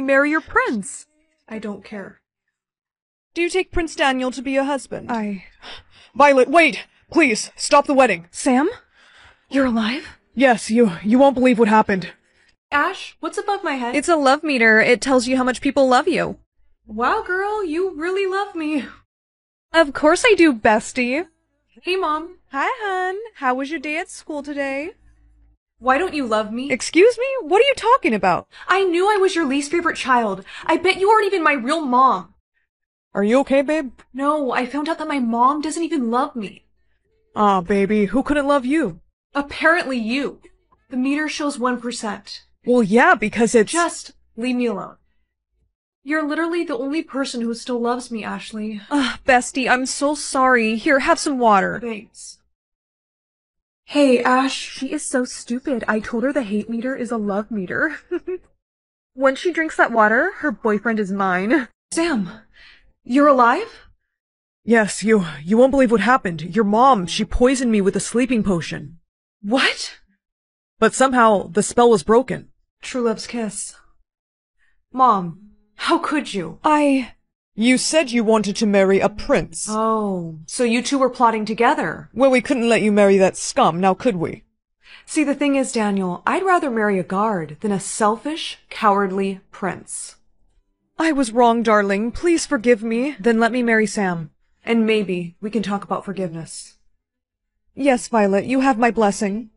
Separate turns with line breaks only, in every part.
marry your prince.
I don't care.
Do you take Prince Daniel to be your husband?
I.
Violet, wait! Please, stop the wedding.
Sam? You're alive?
Yes, you, you won't believe what happened.
Ash, what's above my head?
It's a love meter. It tells you how much people love you.
Wow, girl, you really love me.
Of course I do, bestie.
Hey, Mom.
Hi, hun. How was your day at school today?
Why don't you love me?
Excuse me? What are you talking about?
I knew I was your least favorite child. I bet you aren't even my real mom.
Are you okay, babe?
No, I found out that my mom doesn't even love me.
Ah, baby, who couldn't love you?
Apparently you. The meter shows 1%.
Well, yeah, because it's-
Just leave me alone. You're literally the only person who still loves me, Ashley.
Ugh, bestie, I'm so sorry. Here, have some water.
Thanks. Hey, Ash.
She is so stupid. I told her the hate meter is a love meter. when she drinks that water, her boyfriend is mine.
Sam, you're alive?
Yes, you, you won't believe what happened. Your mom, she poisoned me with a sleeping potion.
What?
But somehow, the spell was broken.
True love's kiss. Mom, how could you?
I...
You said you wanted to marry a prince.
Oh, so you two were plotting together.
Well, we couldn't let you marry that scum, now could we?
See, the thing is, Daniel, I'd rather marry a guard than a selfish, cowardly prince.
I was wrong, darling. Please forgive me. Then let me marry Sam.
And maybe we can talk about forgiveness.
Yes, Violet, you have my blessing.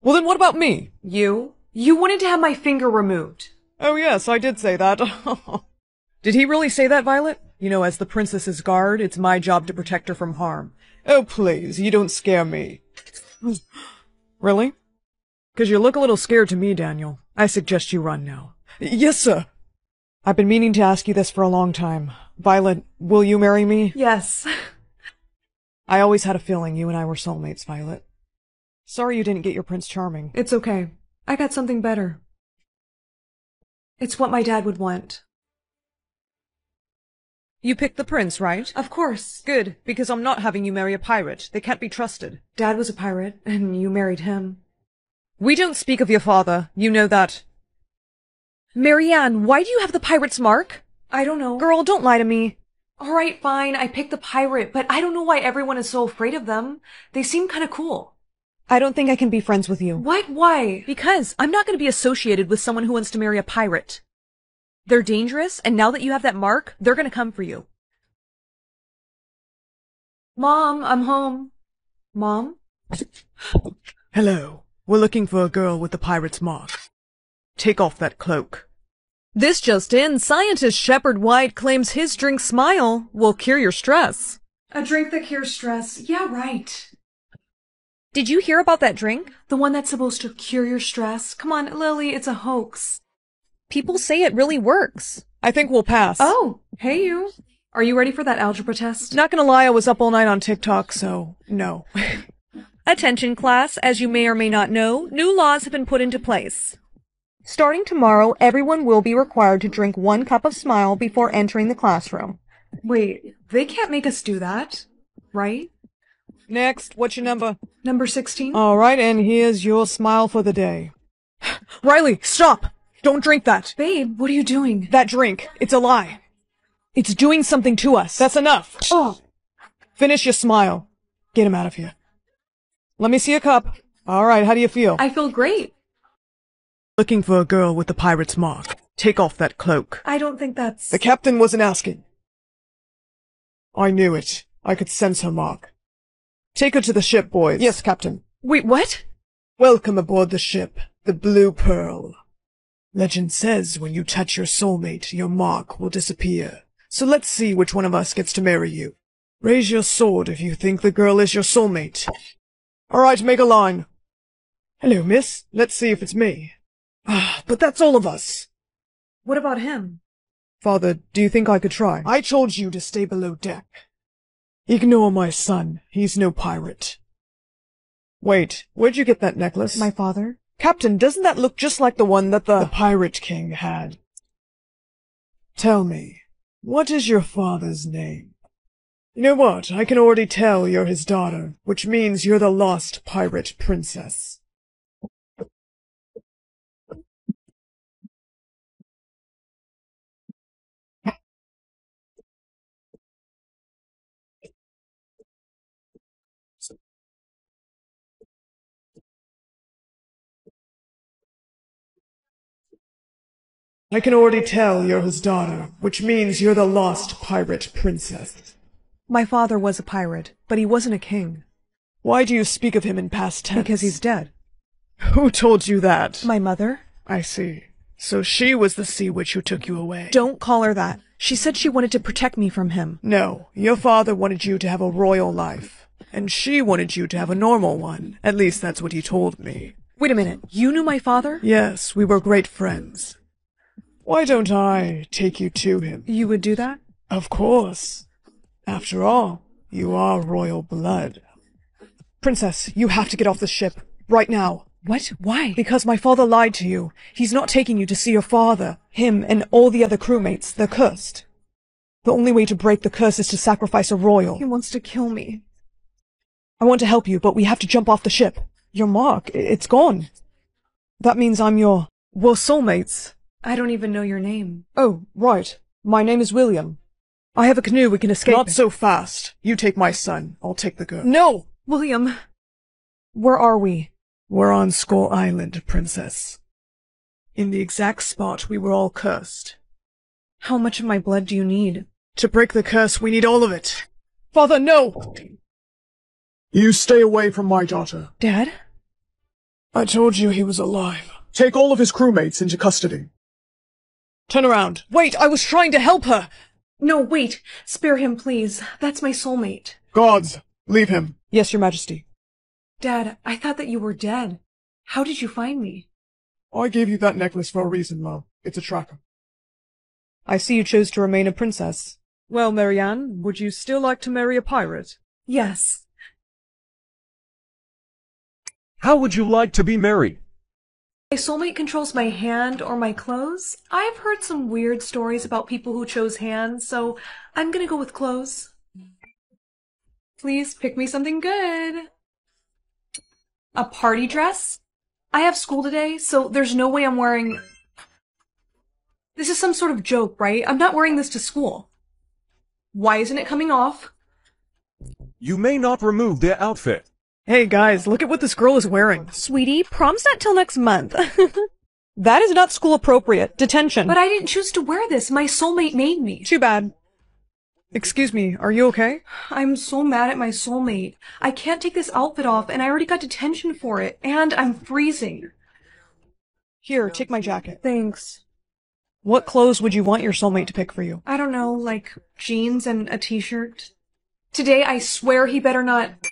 Well, then what about me?
You? You wanted to have my finger removed.
Oh, yes, I did say that. did he really say that, Violet? You know, as the princess's guard, it's my job to protect her from harm. Oh, please, you don't scare me. really? Because you look a little scared to me, Daniel. I suggest you run now. Yes, sir. I've been meaning to ask you this for a long time. Violet, will you marry me?
Yes.
I always had a feeling you and I were soulmates, Violet. Sorry you didn't get your Prince Charming.
It's okay. I got something better. It's what my dad would want.
You picked the prince, right?
Of course.
Good, because I'm not having you marry a pirate. They can't be trusted.
Dad was a pirate, and you married him.
We don't speak of your father. You know that. Marianne, why do you have the pirate's mark?
I don't know.
Girl, don't lie to me.
Alright, fine, I picked the pirate, but I don't know why everyone is so afraid of them. They seem kinda cool.
I don't think I can be friends with you.
What? Why?
Because I'm not going to be associated with someone who wants to marry a pirate. They're dangerous, and now that you have that mark, they're going to come for you.
Mom, I'm home. Mom?
Hello. We're looking for a girl with the pirate's mark. Take off that cloak.
This just in, scientist Shepard White claims his drink Smile will cure your stress.
A drink that cures stress. Yeah, right.
Did you hear about that drink?
The one that's supposed to cure your stress? Come on, Lily, it's a hoax.
People say it really works.
I think we'll pass.
Oh, hey you. Are you ready for that algebra test?
Not gonna lie, I was up all night on TikTok, so no.
Attention class, as you may or may not know, new laws have been put into place. Starting tomorrow, everyone will be required to drink one cup of Smile before entering the classroom.
Wait, they can't make us do that, right?
Next, what's your number?
Number 16?
Alright, and here's your smile for the day. Riley, stop! Don't drink that!
Babe, what are you doing?
That drink, it's a lie. It's doing something to us. That's enough.
Oh,
Finish your smile. Get him out of here. Let me see a cup. Alright, how do you feel?
I feel great.
Looking for a girl with the pirate's mark. Take off that cloak.
I don't think that's...
The captain wasn't asking. I knew it. I could sense her mark. Take her to the ship, boys. Yes, Captain.
Wait, what?
Welcome aboard the ship, the Blue Pearl. Legend says when you touch your soulmate, your mark will disappear. So let's see which one of us gets to marry you. Raise your sword if you think the girl is your soulmate. Alright, make a line. Hello, miss. Let's see if it's me. Ah, but that's all of us.
What about him?
Father, do you think I could try? I told you to stay below deck. Ignore my son. He's no pirate. Wait, where'd you get that necklace?
My father?
Captain, doesn't that look just like the one that the... The Pirate King had? Tell me, what is your father's name? You know what? I can already tell you're his daughter, which means you're the lost pirate princess. I can already tell you're his daughter, which means you're the lost pirate princess.
My father was a pirate, but he wasn't a king. Why do you speak of him in past tense? Because he's dead. Who told you that? My mother.
I see. So she was the sea witch who took you away.
Don't call her that. She said she wanted to protect me from him.
No, your father wanted you to have a royal life, and she wanted you to have a normal one. At least that's what he told me.
Wait a minute. You knew my father?
Yes, we were great friends. Why don't I take you to him?
You would do that?
Of course. After all, you are royal blood.
Princess, you have to get off the ship. Right now.
What? Why?
Because my father lied to you. He's not taking you to see your father. Him and all the other crewmates, they're cursed. The only way to break the curse is to sacrifice a royal.
He wants to kill me.
I want to help you, but we have to jump off the ship. Your mark, it's gone. That means I'm your... We're soulmates.
I don't even know your name.
Oh, right. My name is William. I have a canoe we can escape
Not so fast. You take my son. I'll take the girl.
No! William! Where are we?
We're on Skull Island, princess. In the exact spot we were all cursed.
How much of my blood do you need?
To break the curse, we need all of it.
Father, no!
You stay away from my daughter.
Dad?
I told you he was alive.
Take all of his crewmates into custody.
Turn around. Wait, I was trying to help her!
No, wait. Spare him, please. That's my soulmate.
Guards, leave him.
Yes, your majesty.
Dad, I thought that you were dead. How did you find me?
I gave you that necklace for a reason, Mo. It's a tracker.
I see you chose to remain a princess. Well, Marianne, would you still like to marry a pirate?
Yes.
How would you like to be married?
My soulmate controls my hand or my clothes. I've heard some weird stories about people who chose hands, so I'm gonna go with clothes. Please pick me something good. A party dress? I have school today, so there's no way I'm wearing... This is some sort of joke, right? I'm not wearing this to school. Why isn't it coming off?
You may not remove their outfit.
Hey guys, look at what this girl is wearing.
Sweetie, prom's not till next month.
that is not school appropriate. Detention.
But I didn't choose to wear this. My soulmate made me.
Too bad. Excuse me, are you okay?
I'm so mad at my soulmate. I can't take this outfit off, and I already got detention for it, and I'm freezing.
Here, take my jacket.
Thanks.
What clothes would you want your soulmate to pick for you?
I don't know, like jeans and a t-shirt. Today, I swear he better not...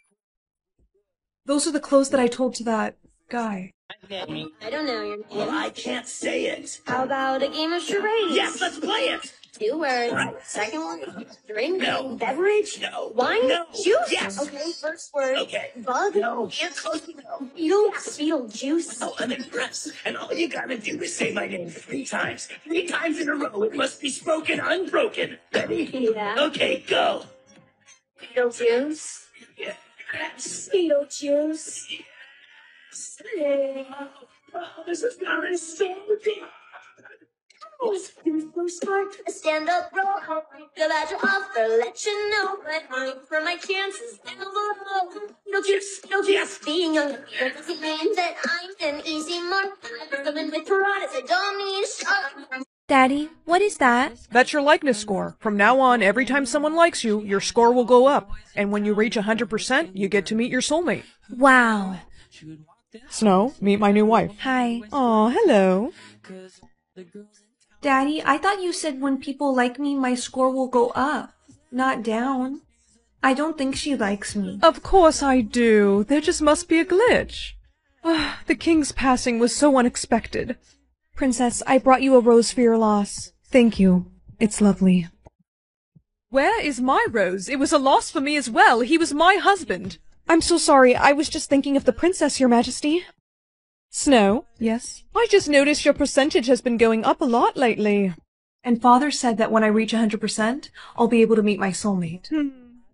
Those are the clothes that I told to that guy.
I don't know your name.
Well, I can't say it.
How about a game of charades?
Yes, let's play it.
Two words. Second one, drink.
No.
Beverage.
No.
Wine.
No.
Juice.
Yes.
Okay, first word.
Okay.
Bug.
No. You're close enough.
Beetle. juice.
Oh, I'm impressed. And all you gotta do is say my name three times. Three times in a row. It must be spoken unbroken. Ready?
Yeah.
Okay, go.
Beetlejuice. Beetlejuice.
Oh, this is not so good.
Start a stand-up roll. About your offer, let you know. But I'm for my chances down below. No juice, no juice. Being young doesn't mean that I'm an easy mark. I'm coming with piranhas. I don't need shark.
Daddy, what is that?
That's your likeness score. From now on, every time someone likes you, your score will go up. And when you reach 100%, you get to meet your soulmate.
Wow.
Snow, meet my new wife.
Hi.
Aw, hello.
Daddy, I thought you said when people like me, my score will go up, not down. I don't think she likes me.
Of course I do. There just must be a glitch. The king's passing was so unexpected. Princess, I brought you a rose for your loss. Thank you. It's lovely. Where is my rose? It was a loss for me as well. He was my husband. I'm so sorry. I was just thinking of the princess, your majesty. Snow? Yes? I just noticed your percentage has been going up a lot lately.
And father said that when I reach 100%, I'll be able to meet my soulmate.
Hmm.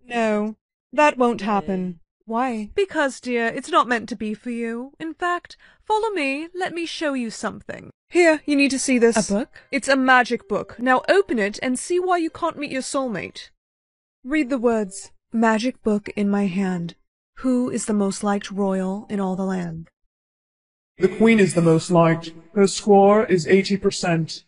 No, that won't happen. Why? Because, dear, it's not meant to be for you. In fact, follow me. Let me show you something. Here, you need to see this.
A book?
It's a magic book. Now open it and see why you can't meet your soulmate. Read the words. Magic book in my hand. Who is the most liked royal in all the land?
The queen is the most liked. Her score is 80%.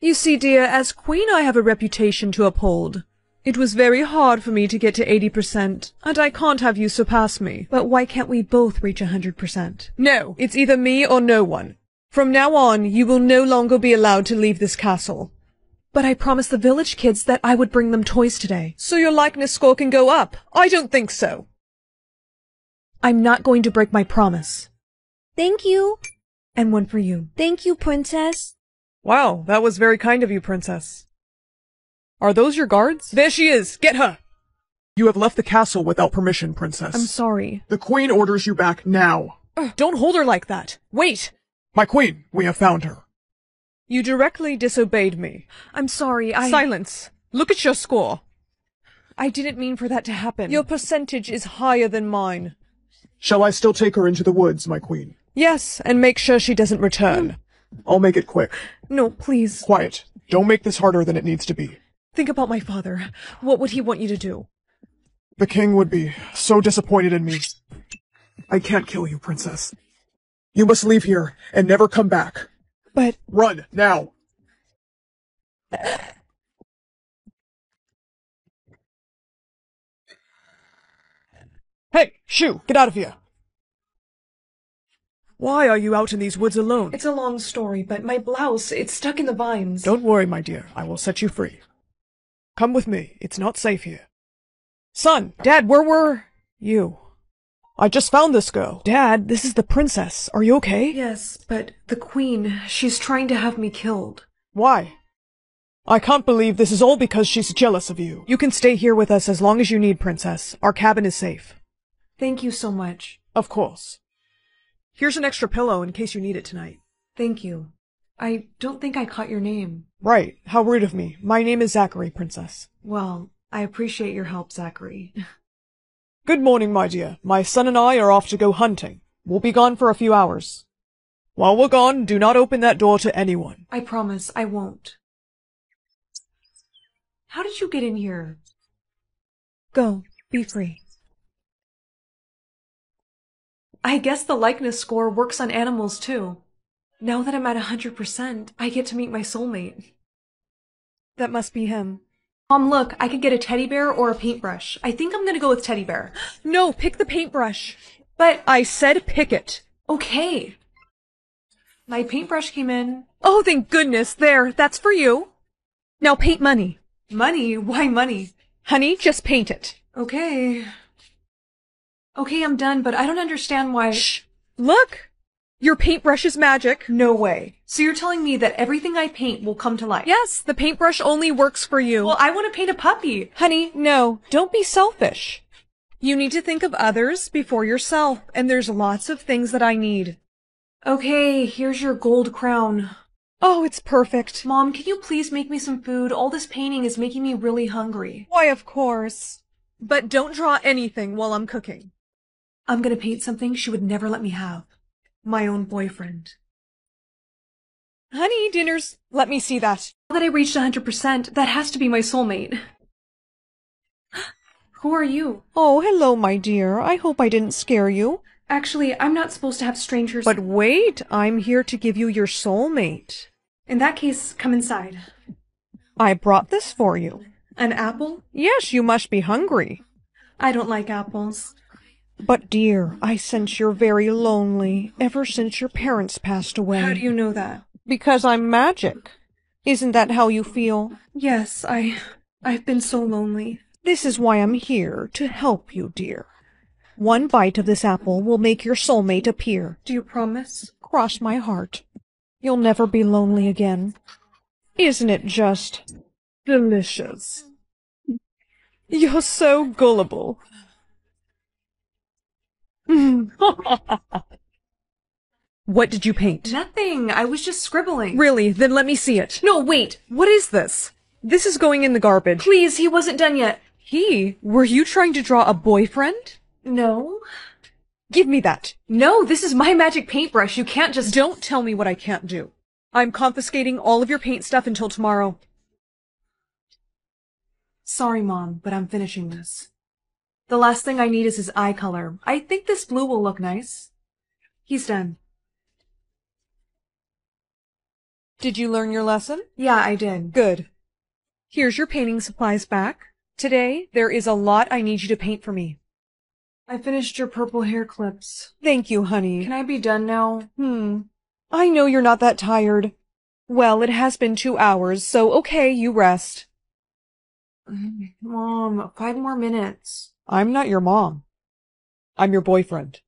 You see, dear, as queen I have a reputation to uphold. It was very hard for me to get to 80%, and I can't have you surpass me. But why can't we both reach a 100%? No, it's either me or no one. From now on, you will no longer be allowed to leave this castle. But I promised the village kids that I would bring them toys today. So your likeness score can go up? I don't think so. I'm not going to break my promise.
Thank you.
And one for you.
Thank you, princess.
Wow, that was very kind of you, princess. Are those your guards? There she is! Get her!
You have left the castle without permission, princess.
I'm sorry.
The queen orders you back now.
Ugh, don't hold her like that. Wait!
My queen, we have found her.
You directly disobeyed me.
I'm sorry, I-
Silence! Look at your score.
I didn't mean for that to happen.
Your percentage is higher than mine.
Shall I still take her into the woods, my queen?
Yes, and make sure she doesn't return.
I'll make it quick.
No, please.
Quiet. Don't make this harder than it needs to be.
Think about my father. What would he want you to do?
The king would be so disappointed in me. I can't kill you, princess. You must leave here and never come back.
But
Run, now!
Hey, Shu, get out of here! Why are you out in these woods alone?
It's a long story, but my blouse, it's stuck in the vines.
Don't worry, my dear. I will set you free. Come with me. It's not safe here.
Son, Dad, where were you? I just found this girl.
Dad, this is the princess. Are you okay?
Yes, but the queen, she's trying to have me killed.
Why? I can't believe this is all because she's jealous of you. You can stay here with us as long as you need, princess. Our cabin is safe.
Thank you so much.
Of course. Here's an extra pillow in case you need it tonight.
Thank you. I don't think I caught your name.
Right. How rude of me. My name is Zachary, princess.
Well, I appreciate your help, Zachary.
Good morning, my dear. My son and I are off to go hunting. We'll be gone for a few hours. While we're gone, do not open that door to anyone.
I promise I won't. How did you get in here?
Go. Be free.
I guess the likeness score works on animals too. Now that I'm at 100%, I get to meet my soulmate.
That must be him.
Mom, look, I could get a teddy bear or a paintbrush. I think I'm gonna go with teddy bear.
No, pick the paintbrush.
But,
I said pick it.
okay. My paintbrush came in.
Oh, thank goodness. There, that's for you. Now paint money.
Money? Why money?
Honey, just paint it.
Okay. Okay, I'm done, but I don't understand why.
Shh. Look! Your paintbrush is magic.
No way. So you're telling me that everything I paint will come to life?
Yes, the paintbrush only works for you.
Well, I want to paint a puppy.
Honey, no, don't be selfish. You need to think of others before yourself, and there's lots of things that I need.
Okay, here's your gold crown.
Oh, it's perfect.
Mom, can you please make me some food? All this painting is making me really hungry.
Why, of course. But don't draw anything while I'm cooking.
I'm gonna paint something she would never let me have. My own boyfriend.
Honey, dinner's. Let me see that.
Now that I reached 100%, that has to be my soulmate. Who are you?
Oh, hello, my dear. I hope I didn't scare you.
Actually, I'm not supposed to have strangers.
But wait, I'm here to give you your soulmate.
in that case, come inside.
I brought this for you.
An apple?
Yes, you must be hungry.
I don't like apples.
But dear, I sense you're very lonely ever since your parents passed away.
How do you know that?
Because I'm magic. Isn't that how you feel?
Yes, I. I've been so lonely.
This is why I'm here, to help you, dear. One bite of this apple will make your soulmate appear.
Do you promise?
Cross my heart. You'll never be lonely again. Isn't it just delicious? You're so gullible. what did you paint?
Nothing. I was just scribbling.
Really? Then let me see it.
No, wait.
What is this? This is going in the garbage.
Please, he wasn't done yet.
He? Were you trying to draw a boyfriend?
No.
Give me that.
No, this is my magic paintbrush. You can't just.
Don't tell me what I can't do. I'm confiscating all of your paint stuff until tomorrow.
Sorry, Mom, but I'm finishing this. The last thing I need is his eye color. I think this blue will look nice. He's done.
Did you learn your lesson?
Yeah, I did.
Good. Here's your painting supplies back. Today, there is a lot I need you to paint for me.
I finished your purple hair clips.
Thank you, honey.
Can I be done now?
Hmm. I know you're not that tired. Well, it has been two hours, so okay, you rest.
Mom, five more minutes.
I'm not your mom. I'm your boyfriend.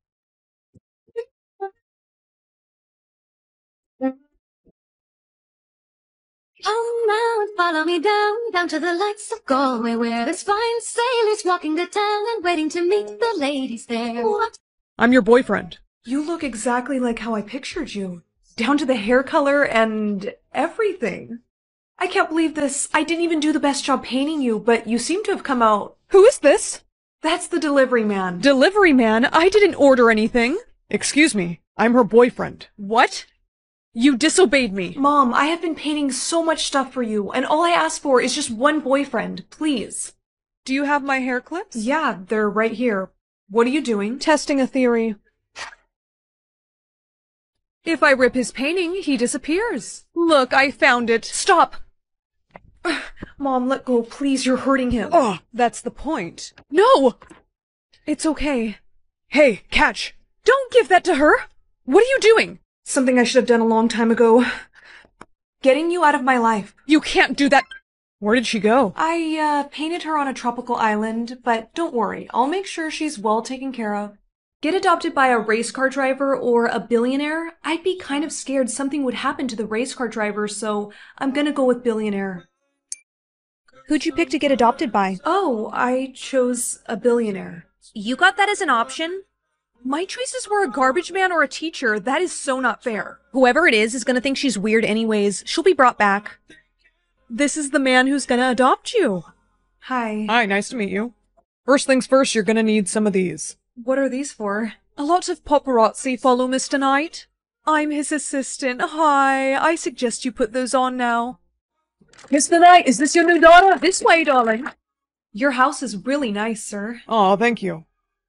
Oh, come now and follow me down, down to the lights of Galway, where there's fine sailors walking the town and waiting to meet the ladies there. What?
I'm your boyfriend.
You look exactly like how I pictured you. Down to the hair color and everything. I can't believe this. I didn't even do the best job painting you, but you seem to have come out.
Who is this?
That's the delivery man.
Delivery man? I didn't order anything.
Excuse me, I'm her boyfriend.
What? You disobeyed me.
Mom, I have been painting so much stuff for you, and all I ask for is just one boyfriend, please.
Do you have my hair clips?
Yeah, they're right here. What are you doing?
Testing a theory. If I rip his painting, he disappears. Look, I found it. Stop!
Mom, let go, please. You're hurting him.
Oh, that's the point. No! It's okay.
Hey, catch!
Don't give that to her! What are you doing?
Something I should have done a long time ago. Getting you out of my life.
You can't do that.
Where did she go?
I, uh, painted her on a tropical island, but don't worry. I'll make sure she's well taken care of. Get adopted by a race car driver or a billionaire? I'd be kind of scared something would happen to the race car driver, so I'm gonna go with billionaire.
Who'd you pick to get adopted by?
Oh, I chose a billionaire.
You got that as an option? My choices were a garbage man or a teacher. That is so not fair.
Whoever it is is gonna think she's weird anyways. She'll be brought back.
This is the man who's gonna adopt you.
Hi.
Hi, nice to meet you. First things first, you're gonna need some of these.
What are these for?
A lot of paparazzi follow Mr. Knight. I'm his assistant. Hi, I suggest you put those on now.
Mr. Knight, is this your new daughter? This way, darling. Your house is really nice, sir.
Oh, thank you.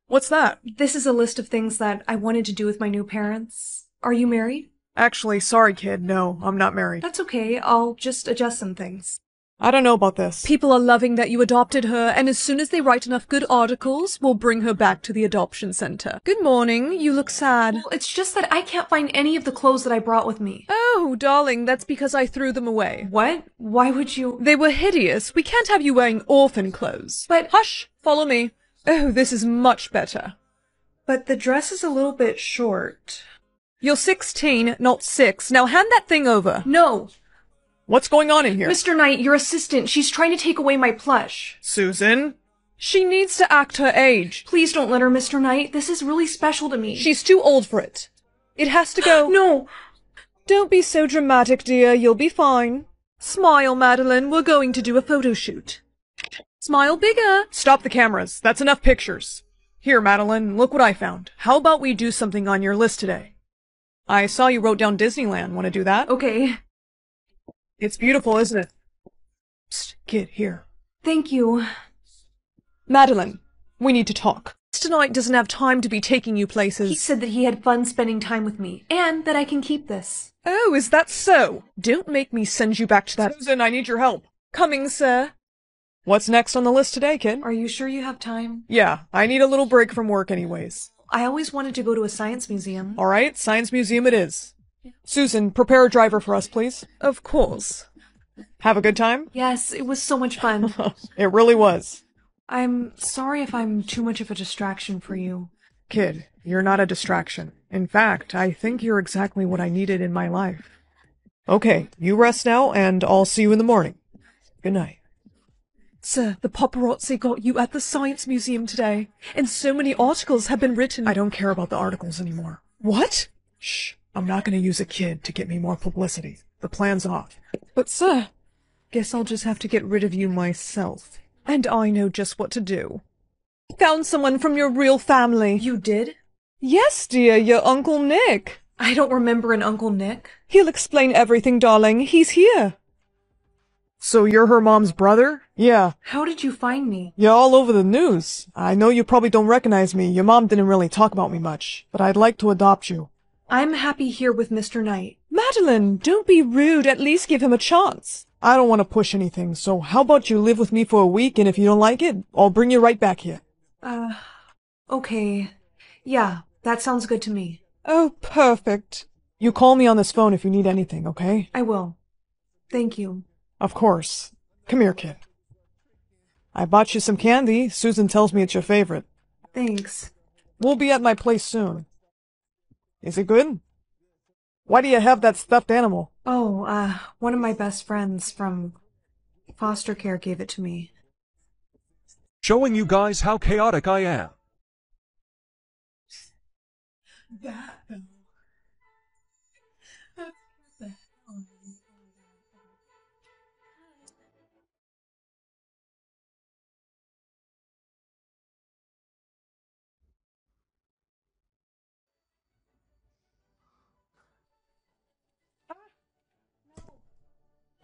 What's that?
This is a list of things that I wanted to do with my new parents. Are you married?
Actually, sorry, kid. No, I'm not married.
That's okay. I'll just adjust some things.
I don't know about this.
People are loving that you adopted her, and as soon as they write enough good articles, we'll bring her back to the adoption center. Good morning. You look sad.
Well, it's just that I can't find any of the clothes that I brought with me.
Oh, darling, that's because I threw them away.
What? Why would you?
They were hideous. We can't have you wearing orphan clothes.
But-
Hush! Follow me. Oh, this is much better.
But the dress is a little bit short.
You're 16, not 6. Now hand that thing over.
No!
What's going on in here?
Mr. Knight, your assistant, she's trying to take away my plush.
Susan?
She needs to act her age.
Please don't let her, Mr. Knight. This is really special to me.
She's too old for it. It has to go.
No!
Don't be so dramatic, dear. You'll be fine. Smile, Madeline. We're going to do a photo shoot. Smile bigger.
Stop the cameras. That's enough pictures. Here, Madeline, look what I found. How about we do something on your list today? I saw you wrote down Disneyland. Want to do that?
Okay.
It's beautiful, isn't it? Psst, kid, here.
Thank you.
Madeline, we need to talk. Tonight doesn't have time to be taking you places.
He said that he had fun spending time with me, and that I can keep this.
Oh, is that so? Don't make me send you back to that.
Susan, I need your help.
Coming, sir.
What's next on the list today, kid?
Are you sure you have time?
Yeah, I need a little break from work anyways.
I always wanted to go to a science museum.
Alright, Science Museum it is. Susan, prepare a driver for us, please.
Of course.
Have a good time?
Yes, it was so much fun.
It really was.
I'm sorry if I'm too much of a distraction for you.
Kid, you're not a distraction. In fact, I think you're exactly what I needed in my life. Okay, you rest now, and I'll see you in the morning. Good night.
Sir, the paparazzi got you at the Science Museum today, and so many articles have been written.
I don't care about the articles anymore.
What?
Shh, I'm not gonna use a kid to get me more publicity. The plan's off.
But, sir, guess I'll just have to get rid of you myself. And I know just what to do. Found someone from your real family.
You did?
Yes, dear, your Uncle Nick.
I don't remember an Uncle Nick.
He'll explain everything, darling. He's here.
So you're her mom's brother? Yeah.
How did you find me?
You're all over the news. I know you probably don't recognize me. Your mom didn't really talk about me much, but I'd like to adopt you.
I'm happy here with Mr. Knight.
Madeline, don't be rude. At least give him a chance.
I don't want to push anything, so how about you live with me for a week, and if you don't like it, I'll bring you right back here.
Uh, okay. Yeah, that sounds good to me.
Oh, perfect.
You call me on this phone if you need anything, okay?
I will. Thank you.
Of course. Come here, kid. I bought you some candy. Susan tells me it's your favorite.
Thanks.
We'll be at my place soon. Is it good? Why do you have that stuffed animal?
Oh, uh, one of my best friends from foster care gave it to me.
Showing you guys how chaotic I am.
That,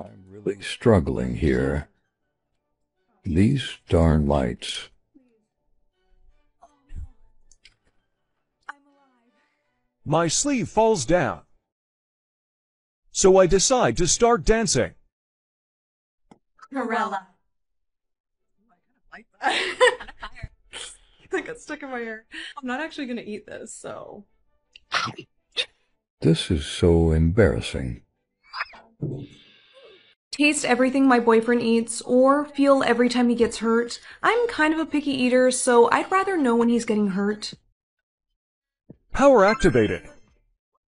I'm really struggling here. These darn lights.
My sleeve falls down. So I decide to start dancing.
Morella.
that got stuck in my hair. I'm not actually gonna eat this, so.
This is so embarrassing.
Taste everything my boyfriend eats or feel every time he gets hurt. I'm kind of a picky eater, so I'd rather know when he's getting hurt.
Power activated.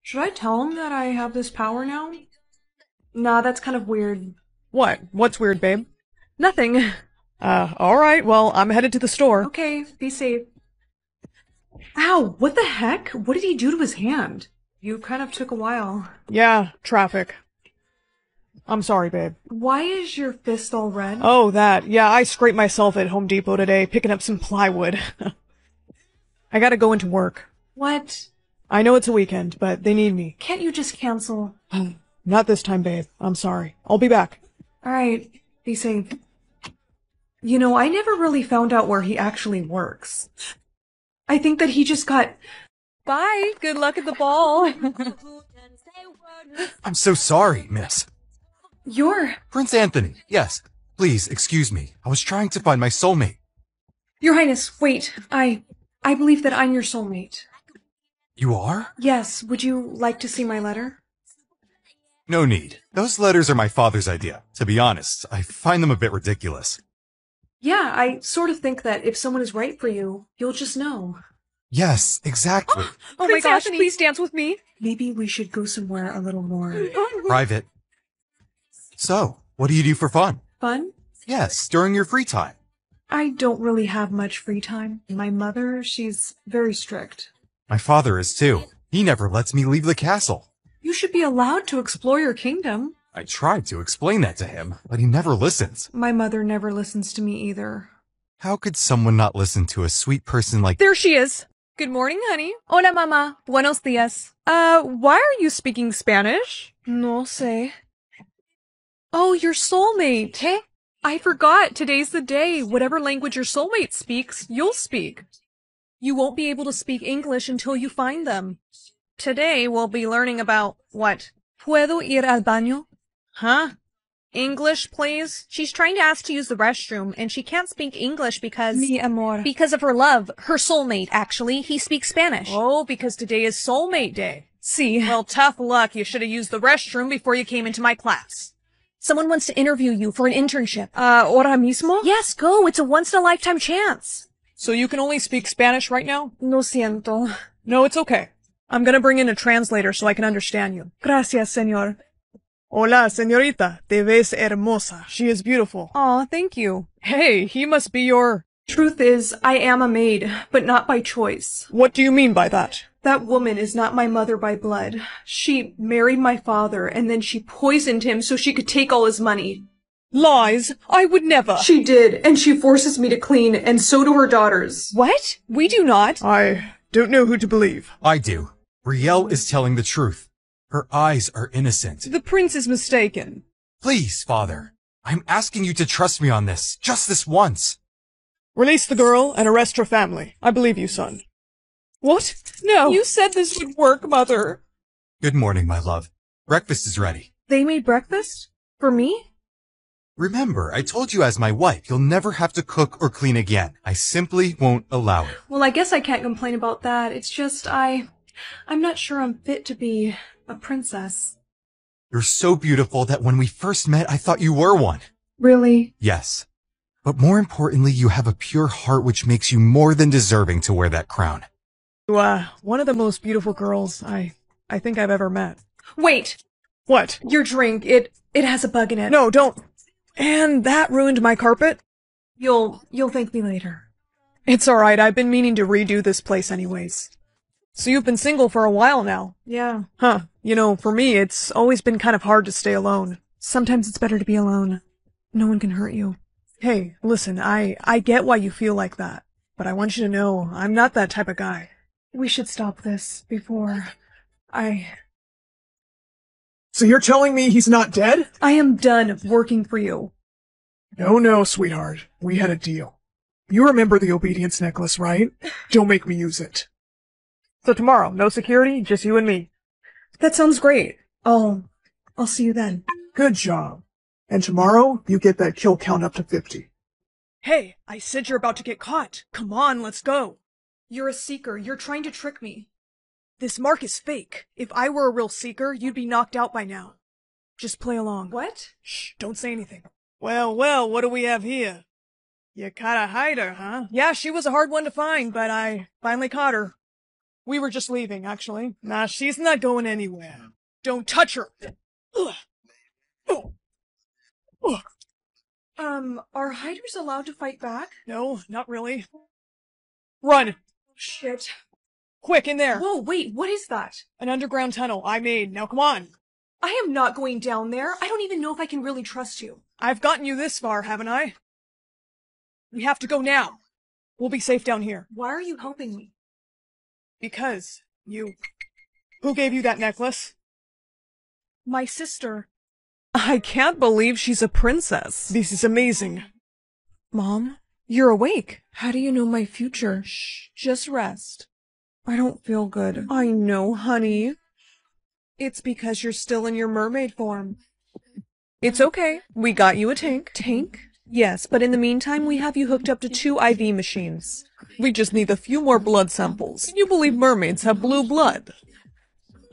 Should I tell him that I have this power now? Nah, that's kind of weird.
What? What's weird, babe?
Nothing.
Uh, alright, well, I'm headed to the store.
Okay, be safe. Ow, what the heck? What did he do to his hand? You kind of took a while.
Yeah, traffic. I'm sorry, babe.
Why is your fist all red?
Oh, that. Yeah, I scraped myself at Home Depot today, picking up some plywood. I gotta go into work.
What?
I know it's a weekend, but they need me.
Can't you just cancel?
Not this time, babe. I'm sorry. I'll be back.
Alright, be safe. You know, I never really found out where he actually works. I think that he just got.
Bye. Good luck at the ball.
I'm so sorry, miss.
You're.
Prince Anthony, yes. Please, excuse me. I was trying to find my soulmate.
Your Highness, wait. I. I believe that I'm your soulmate.
You are?
Yes, would you like to see my letter?
No need. Those letters are my father's idea. To be honest, I find them a bit ridiculous.
Yeah, I sort of think that if someone is right for you, you'll just know.
Yes, exactly.
oh my gosh,
Anthony.
please dance with me.
Maybe we should go somewhere a little more oh,
Private. So, what do you do for fun?
fun.
Yes, during your free time.
I don't really have much free time. My mother, she's very strict.
My father is too. He never lets me leave the castle.
You should be allowed to explore your kingdom.
I tried to explain that to him, but he never listens.
My mother never listens to me either.
How could someone not listen to a sweet person like
There she is. Good morning, honey.
Hola, mamá. Buenos días.
Uh, why are you speaking Spanish?
No sé.
Oh, your soulmate.
¿Qué?
I forgot. Today's the day. Whatever language your soulmate speaks, you'll speak. You won't be able to speak English until you find them.
Today we'll be learning about what?
Puedo ir al baño?
Huh? English, please? She's trying to ask to use the restroom, and she can't speak English because...
Mi amor.
Because of her love. Her soulmate, actually. He speaks Spanish.
Oh, because today is soulmate day. See. Well, tough luck. You should have used the restroom before you came into my class.
Someone wants to interview you for an internship.
Uh, ahora mismo?
Yes, go. It's a once-in-a-lifetime chance.
So you can only speak Spanish right now?
No siento.
No, it's okay. I'm gonna bring in a translator so I can understand you.
Gracias, señor.
Hola, señorita. Te ves hermosa. She is beautiful.
Aw, thank you.
Hey, he must be your...
Truth is, I am a maid, but not by choice.
What do you mean by that?
That woman is not my mother by blood. She married my father, and then she poisoned him so she could take all his money.
Lies! I would never!
She did, and she forces me to clean, and so do her daughters.
What? We do not.
I don't know who to believe.
I do. Riel is telling the truth. Her eyes are innocent.
The prince is mistaken.
Please, father. I'm asking you to trust me on this, just this once.
Release the girl and arrest her family. I believe you, son. What? No.
You said this would work, mother.
Good morning, my love. Breakfast is ready.
They made breakfast? For me?
Remember, I told you as my wife, you'll never have to cook or clean again. I simply won't allow it.
Well, I guess I can't complain about that. It's just I... I'm not sure I'm fit to be a princess.
You're so beautiful that when we first met, I thought you were one.
Really?
Yes. But more importantly, you have a pure heart which makes you more than deserving to wear that crown.
You, uh, one of the most beautiful girls I, I think I've ever met.
Wait!
What?
Your drink, it, it has a bug in it.
No, don't. And that ruined my carpet?
You'll, you'll thank me later.
It's alright, I've been meaning to redo this place anyways. So you've been single for a while now.
Yeah.
Huh. You know, for me, it's always been kind of hard to stay alone.
Sometimes it's better to be alone. No one can hurt you.
Hey, listen, I, I get why you feel like that. But I want you to know, I'm not that type of guy.
We should stop this before I...
So you're telling me he's not dead?
I am done working for you.
No, no, sweetheart. We had a deal. You remember the obedience necklace, right? Don't make me use it.
So tomorrow, no security, just you and me.
That sounds great. I'll... I'll see you then.
Good job. And tomorrow, you get that kill count up to 50.
Hey, I said you're about to get caught. Come on, let's go.
You're a seeker. You're trying to trick me.
This mark is fake. If I were a real seeker, you'd be knocked out by now. Just play along.
What?
Shh, don't say anything. Well, well, what do we have here? You caught a hider, huh? Yeah, she was a hard one to find, but I finally caught her. We were just leaving, actually. Nah, she's not going anywhere. Don't touch her! Ugh. Oh. Ugh.
Um, are hiders allowed to fight back?
No, not really. Run!
Shit.
Quick, in there!
Whoa, wait, what is that?
An underground tunnel I made. Now come on!
I am not going down there. I don't even know if I can really trust you.
I've gotten you this far, haven't I? We have to go now. We'll be safe down here.
Why are you helping me?
Because you. Who gave you that necklace?
My sister.
I can't believe she's a princess. This is amazing.
Mom, you're awake. How do you know my future? Shh, just rest. I don't feel good.
I know, honey. It's because you're still in your mermaid form. It's okay. We got you a tank.
Tank?
Yes, but in the meantime, we have you hooked up to two IV machines. We just need a few more blood samples. Can you believe mermaids have blue blood?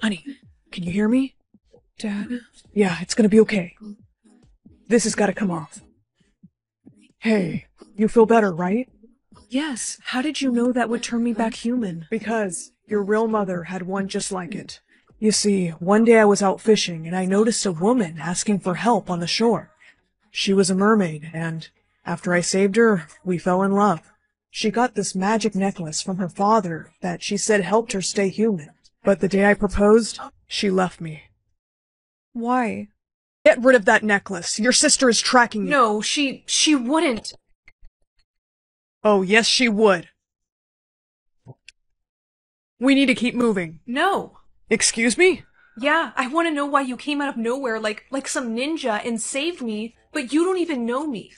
Honey, can you hear me?
Dad?
Yeah, it's gonna be okay. This has gotta come off. Hey, you feel better, right?
Yes. How did you know that would turn me back human?
Because your real mother had one just like it. You see, one day I was out fishing and I noticed a woman asking for help on the shore. She was a mermaid, and after I saved her, we fell in love. She got this magic necklace from her father that she said helped her stay human. But the day I proposed, she left me.
Why?
Get rid of that necklace. Your sister is tracking you.
No, she, she wouldn't.
Oh, yes, she would. We need to keep moving.
No.
Excuse me?
Yeah, I want to know why you came out of nowhere like, like some ninja and saved me, but you don't even know me.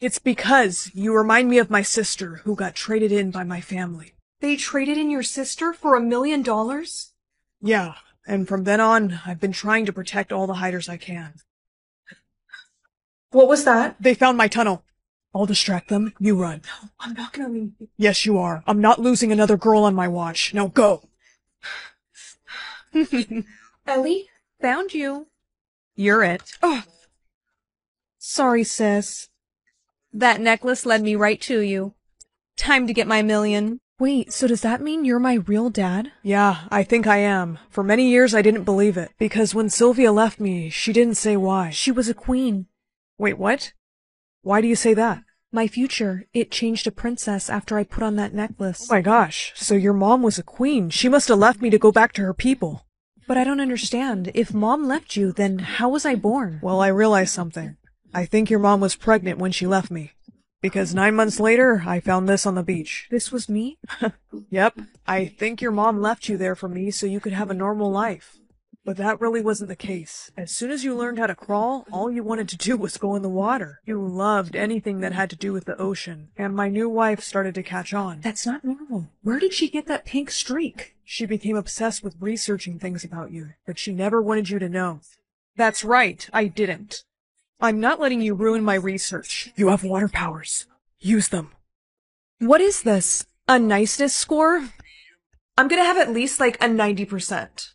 It's because you remind me of my sister who got traded in by my family.
They traded in your sister for a million dollars?
Yeah, and from then on, I've been trying to protect all the hiders I can.
What was that?
They found my tunnel. I'll distract them. You run.
No, I'm not gonna leave you.
Yes, you are. I'm not losing another girl on my watch. Now go.
Ellie?
Found you. You're it.
Oh. Sorry, sis.
That necklace led me right to you. Time to get my million.
Wait, so does that mean you're my real dad?
Yeah, I think I am. For many years I didn't believe it, because when Sylvia left me, she didn't say why.
She was a queen.
Wait, what? Why do you say that?
My future, it changed to princess after I put on that necklace.
Oh my gosh, so your mom was a queen. She must have left me to go back to her people.
But I don't understand. If mom left you, then how was I born?
Well, I realized something. I think your mom was pregnant when she left me. Because nine months later, I found this on the beach.
This was me?
yep. I think your mom left you there for me so you could have a normal life. But that really wasn't the case. As soon as you learned how to crawl, all you wanted to do was go in the water. You loved anything that had to do with the ocean, and my new wife started to catch on.
That's not normal. Where did she get that pink streak?
She became obsessed with researching things about you, but she never wanted you to know. That's right, I didn't. I'm not letting you ruin my research.
You have water powers. Use them.
What is this? A niceness score? I'm gonna have at least like a 90%.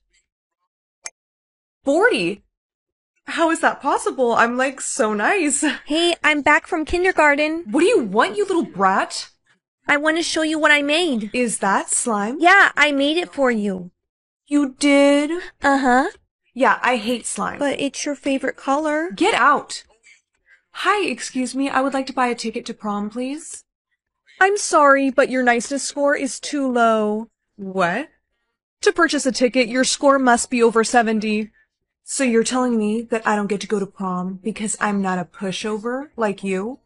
40? How is that possible? I'm like so nice.
Hey, I'm back from kindergarten.
What do you want, you little brat?
I want to show you what I made.
Is that slime?
Yeah, I made it for you.
You did?
Uh huh.
Yeah, I hate slime.
But it's your favorite color.
Get out! Hi, excuse me, I would like to buy a ticket to prom, please.
I'm sorry, but your niceness score is too low.
What?
To purchase a ticket, your score must be over 70.
So you're telling me that I don't get to go to prom because I'm not a pushover like you?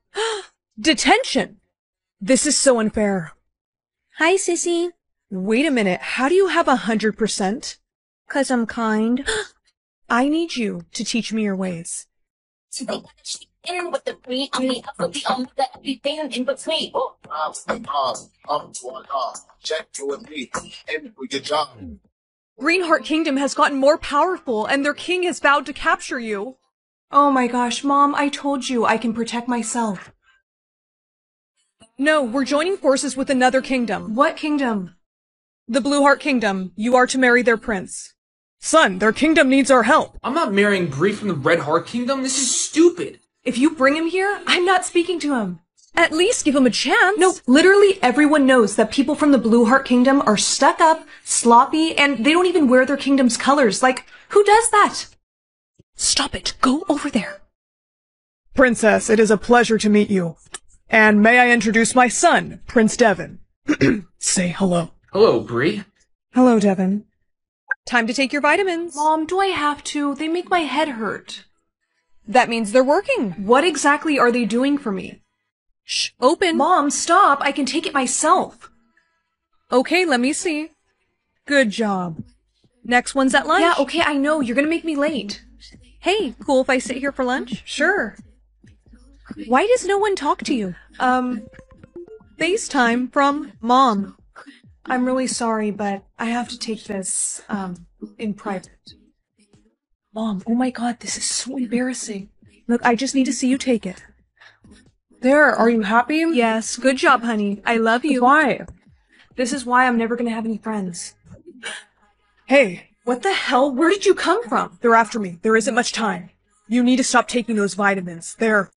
Detention! This is so unfair.
Hi, sissy.
Wait a minute, how do you have a hundred percent?
Cause I'm kind.
I need you to teach me your ways.
In with the three, I'm the up with the um, the everything in between. Oh,
Pause, pause, up to one off. Check to a beat. And we get job.
Greenheart Kingdom has gotten more powerful, and their king has vowed to capture you.
Oh my gosh, Mom, I told you I can protect myself.
No, we're joining forces with another kingdom.
What kingdom?
The Blue Heart Kingdom. You are to marry their prince. Son, their kingdom needs our help.
I'm not marrying Bree from the Red Heart Kingdom. This is stupid.
If you bring him here, I'm not speaking to him.
At least give him a chance.
No, literally everyone knows that people from the Blue Heart Kingdom are stuck up, sloppy, and they don't even wear their kingdom's colors. Like, who does that?
Stop it. Go over there.
Princess, it is a pleasure to meet you. And may I introduce my son, Prince Devon. Say hello.
Hello, Bree.
Hello, Devon. Time to take your vitamins.
Mom, do I have to? They make my head hurt.
That means they're working.
What exactly are they doing for me?
Shh, open.
Mom, stop. I can take it myself.
Okay, let me see. Good job. Next one's at lunch.
Yeah, okay, I know. You're gonna make me late.
Hey, cool if I sit here for lunch?
Sure.
Why does no one talk to you?
Um,
FaceTime from mom.
I'm really sorry, but I have to take this, um, in private.
Mom, oh my god, this is so embarrassing. Look, I just need to see you take it.
There, are you happy?
Yes, good job, honey. I love you.
Why? This is why I'm never gonna have any friends.
Hey,
What the hell? Where did you come from?
they're after me. There isn't much time. You need to stop taking those vitamins. They're...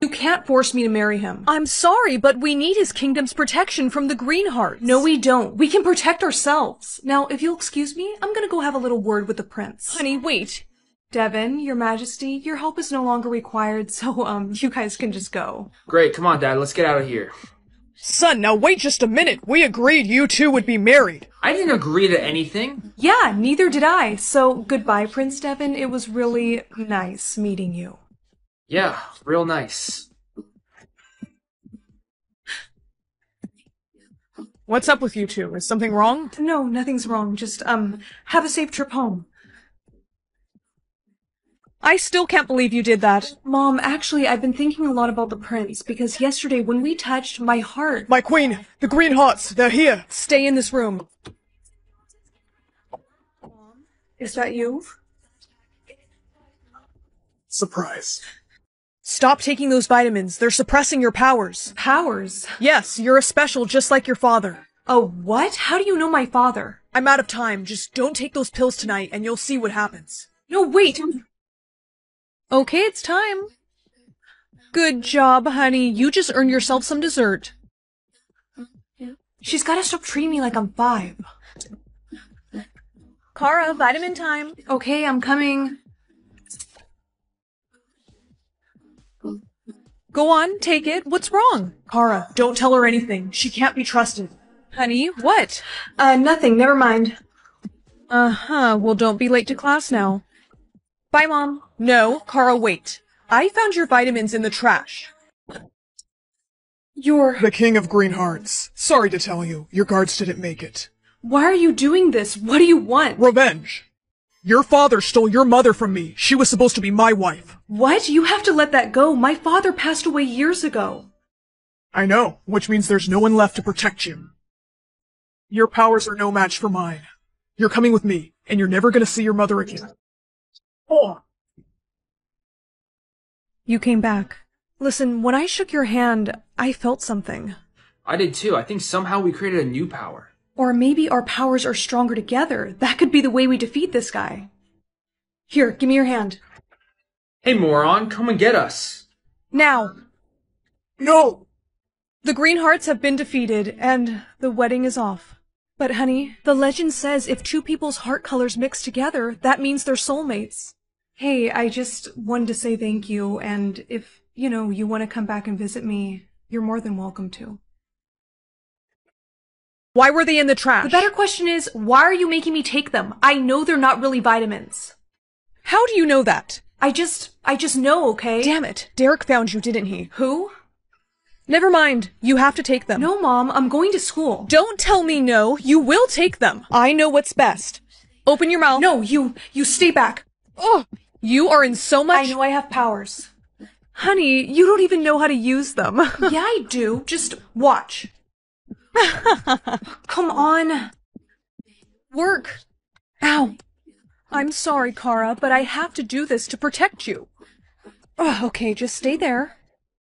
You can't force me to marry him.
I'm sorry, but we need his kingdom's protection from the Greenhearts.
No, we don't. We can protect ourselves. Now, if you'll excuse me, I'm gonna go have a little word with the prince.
Honey, wait.
Devon, your majesty, your help is no longer required, so, um, you guys can just go.
Great, come on, Dad. Let's get out of here.
Son, now wait just a minute. We agreed you two would be married.
I didn't agree to anything.
Yeah, neither did I. So, goodbye, Prince Devon. It was really nice meeting you.
Yeah, real nice.
What's up with you two? Is something wrong?
No, nothing's wrong. Just, um, have a safe trip home.
I still can't believe you did that.
Mom, actually, I've been thinking a lot about the prince because yesterday when we touched, my heart.
My queen, the Green Hearts, they're here.
Stay in this room.
Is that you?
Surprise.
Stop taking those vitamins. They're suppressing your powers.
Powers?
Yes, you're a special just like your father.
Oh, what? How do you know my father?
I'm out of time. Just don't take those pills tonight and you'll see what happens.
No, wait!
Okay, it's time. Good job, honey. You just earned yourself some dessert.
She's gotta stop treating me like I'm five.
Kara, vitamin time.
Okay, I'm coming.
Go on, take it. What's wrong?
Kara, don't tell her anything. She can't be trusted.
Honey, what?
Uh, nothing. Never mind.
Uh-huh. Well, don't be late to class now. Bye, Mom. No, Carl, wait. I found your vitamins in the trash.
You're...
The King of Green Hearts. Sorry to tell you, your guards didn't make it.
Why are you doing this? What do you want?
Revenge! Your father stole your mother from me. She was supposed to be my wife.
What? You have to let that go. My father passed away years ago.
I know, which means there's no one left to protect you. Your powers are no match for mine. You're coming with me, and you're never gonna see your mother again. Oh.
You came back. Listen, when I shook your hand, I felt something.
I did too. I think somehow we created a new power.
Or maybe our powers are stronger together. That could be the way we defeat this guy. Here, give me your hand.
Hey, moron, come and get us.
Now!
No!
The Green Hearts have been defeated, and the wedding is off. But honey, the legend says if two people's heart colors mix together, that means they're soulmates.
Hey, I just wanted to say thank you, and if, you know, you want to come back and visit me, you're more than welcome to.
Why were they in the trash?
The better question is, why are you making me take them? I know they're not really vitamins.
How do you know that?
I just, I just know, okay?
Damn it. Derek found you, didn't he?
Who?
Never mind. You have to take them.
No, Mom, I'm going to school.
Don't tell me no. You will take them. I know what's best. Open your mouth.
No, you, you stay back.
Oh, you are in so much.
I know I have powers.
Honey, you don't even know how to use them.
yeah, I do. Just watch. Come on.
Work. Ow. I'm sorry, Kara, but I have to do this to protect you. Oh, okay, just stay there.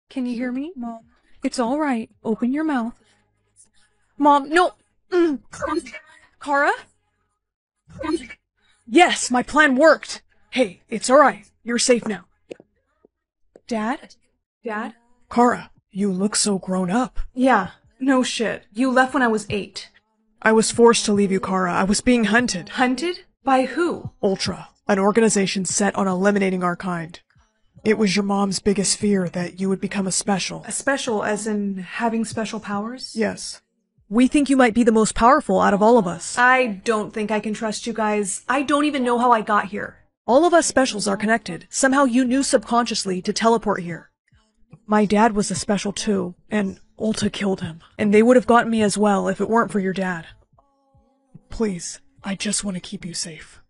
Can you hear me? Mom. It's all right. Open your mouth. Mom, no. Mm. Kara? Yes, my plan worked. Hey, it's all right. You're safe now. Dad?
Dad?
Kara, you look so grown up.
Yeah, no shit. You left when I was eight.
I was forced to leave you, Kara. I was being hunted.
Hunted? By who?
Ultra, an organization set on eliminating our kind. It was your mom's biggest fear that you would become a special.
A special as in having special powers?
Yes.
We think you might be the most powerful out of all of us.
I don't think I can trust you guys. I don't even know how I got here.
All of us specials are connected. Somehow you knew subconsciously to teleport here. My dad was a special too, and Ulta killed him. And they would have gotten me as well if it weren't for your dad.
Please, I just want to keep you safe.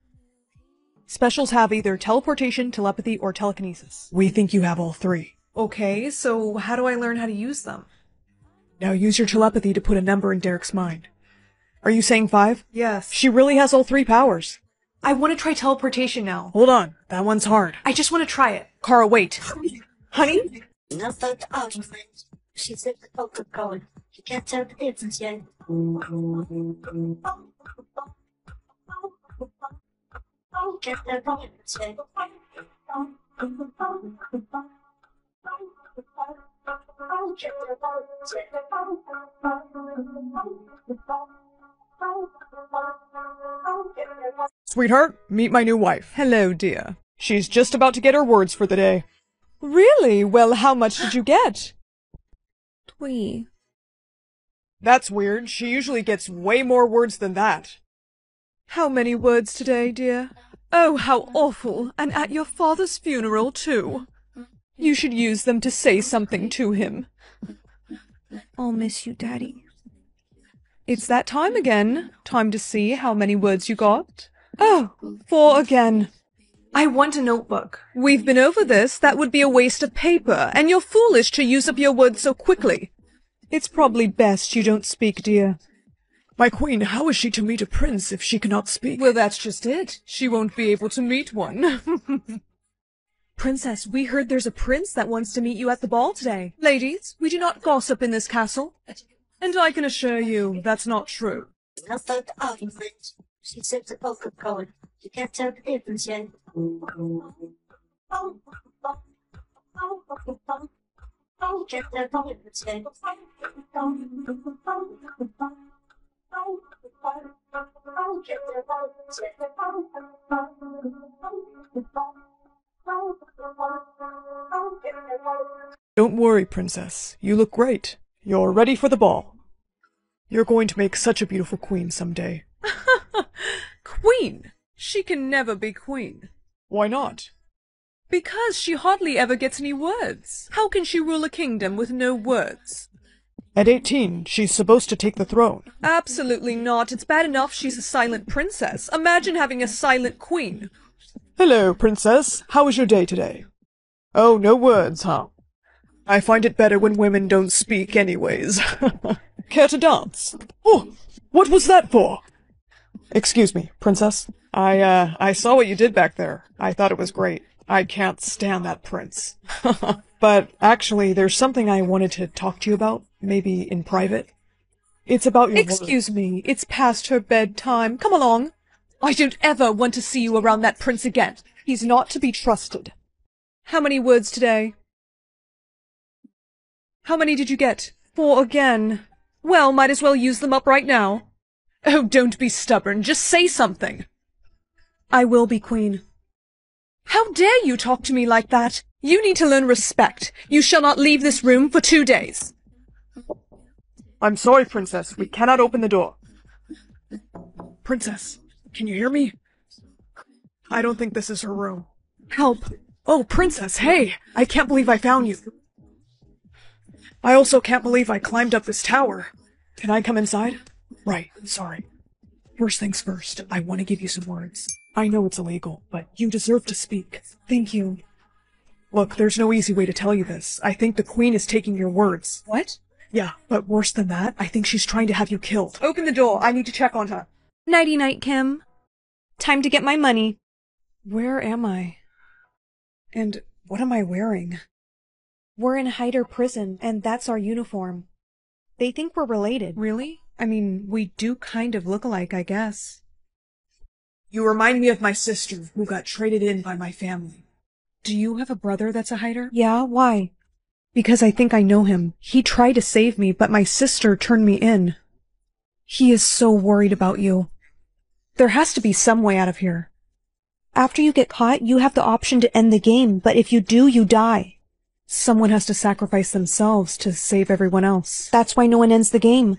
Specials have either teleportation, telepathy, or telekinesis.
We think you have all three.
Okay, so how do I learn how to use them?
Now use your telepathy to put a number in Derek's mind. Are you saying five?
Yes.
She really has all three powers.
I want to try teleportation now.
Hold on, that one's hard.
I just want to try it.
Kara, wait.
Honey?
Nothing to argue with. She said the poker going. You can't tell the difference yet. Get the difference yet.
Sweetheart, meet my new wife.
Hello, dear.
She's just about to get her words for the day.
Really? Well, how much did you get?
Twee.
That's weird. She usually gets way more words than that.
How many words today, dear? Oh, how awful. And at your father's funeral, too. You should use them to say something to him.
I'll miss you, Daddy.
It's that time again. Time to see how many words you got. Oh, four again.
I want a notebook.
We've been over this. That would be a waste of paper, and you're foolish to use up your words so quickly. It's probably best you don't speak, dear.
My queen, how is she to meet a prince if she cannot speak?
Well, that's just it. She won't be able to meet one. Princess, we heard there's a prince that wants to meet you at the ball today. Ladies, we do not gossip in this castle. And I can assure you that's not true.
She said the going. You can't tell the difference yet.
Don't worry, princess. You look great. You're ready for the ball. You're going to make such a beautiful queen someday.
Queen! She can never be queen.
Why not?
Because she hardly ever gets any words. How can she rule a kingdom with no words?
At 18, she's supposed to take the throne.
Absolutely not. It's bad enough she's a silent princess. Imagine having a silent queen.
Hello, princess. How was your day today? Oh, no words, huh? I find it better when women don't speak anyways. Care to dance? Oh, what was that for? Excuse me, princess. I, uh, I saw what you did back there. I thought it was great. I can't stand that prince. but actually, there's something I wanted to talk to you about, maybe in private. It's about your
Excuse me, it's past her bedtime. Come along. I don't ever want to see you around that prince again. He's not to be trusted. How many words today? How many did you get? Four again. Well, might as well use them up right now. Oh, don't be stubborn. Just say something. I will be queen. How dare you talk to me like that? You need to learn respect. You shall not leave this room for two days.
I'm sorry, princess. We cannot open the door. Princess, can you hear me? I don't think this is her room.
Help.
Oh, princess, hey! I can't believe I found you. I also can't believe I climbed up this tower. Can I come inside? Right, sorry. First things first, I want to give you some words. I know it's illegal, but you deserve to speak.
Thank you.
Look, there's no easy way to tell you this. I think the queen is taking your words.
What?
Yeah, but worse than that, I think she's trying to have you killed.
Open the door. I need to check on her. Nighty night, Kim. Time to get my money. Where am I? And what am I wearing? We're in Hider prison, and that's our uniform. They think we're related. Really? I mean, we do kind of look alike, I guess.
You remind me of my sister, who got traded in by my family.
Do you have a brother that's a hider? Yeah, why? Because I think I know him. He tried to save me, but my sister turned me in. He is so worried about you. There has to be some way out of here. After you get caught, you have the option to end the game, but if you do, you die. Someone has to sacrifice themselves to save everyone else. That's why no one ends the game.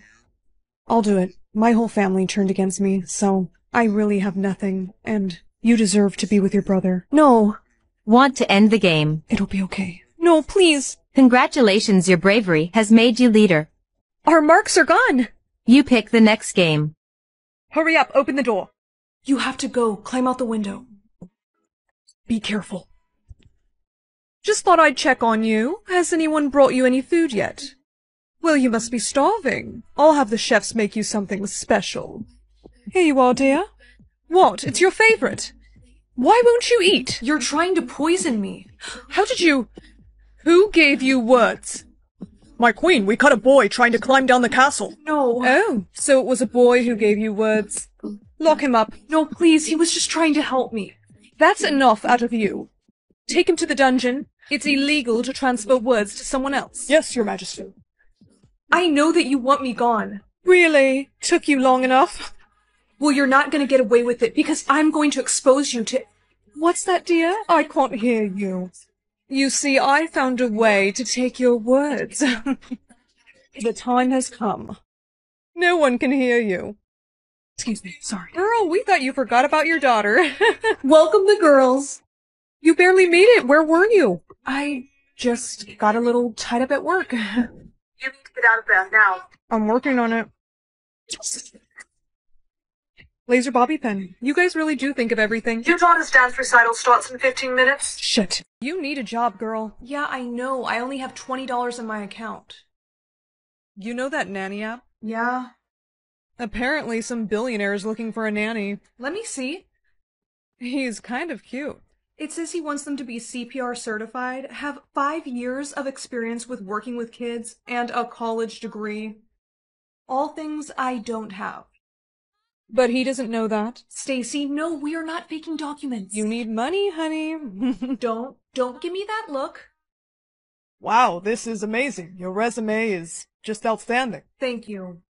I'll do it. My whole family turned against me, so I really have nothing, and you deserve to be with your brother. No.
Want to end the game.
It'll be okay. No, please.
Congratulations, your bravery has made you leader.
Our marks are gone.
You pick the next game.
Hurry up, open the door.
You have to go. Climb out the window.
Be careful. Just thought I'd check on you. Has anyone brought you any food yet? Well, you must be starving. I'll have the chefs make you something special. Here you are, dear. What? It's your favorite. Why won't you eat?
You're trying to poison me.
How did you... Who gave you words?
My queen, we caught a boy trying to climb down the castle.
No.
Oh, so it was a boy who gave you words. Lock him up.
No, please, he was just trying to help me.
That's enough out of you. Take him to the dungeon. It's illegal to transfer words to someone else.
Yes, your majesty.
I know that you want me gone.
Really? Took you long enough?
Well, you're not going to get away with it because I'm going to expose you to...
What's that, dear? I can't hear you. You see, I found a way to take your words. the time has come. No one can hear you.
Excuse me, sorry.
Girl, we thought you forgot about your daughter.
Welcome the girls.
You barely made it. Where were you?
I just got a little tied up at work.
You need to get out of bed now. I'm working on it. Laser bobby pin. You guys really do think of everything.
Your daughter's dance recital starts in 15 minutes.
Shit. You need a job, girl.
Yeah, I know. I only have $20 in my account.
You know that nanny app?
Yeah.
Apparently some billionaire is looking for a nanny.
Let me see.
He's kind of cute.
It says he wants them to be CPR certified, have five years of experience with working with kids, and a college degree. All things I don't have.
But he doesn't know that.
Stacy, no, we are not faking documents.
You need money, honey.
don't, don't give me that look.
Wow, this is amazing. Your resume is just outstanding.
Thank you.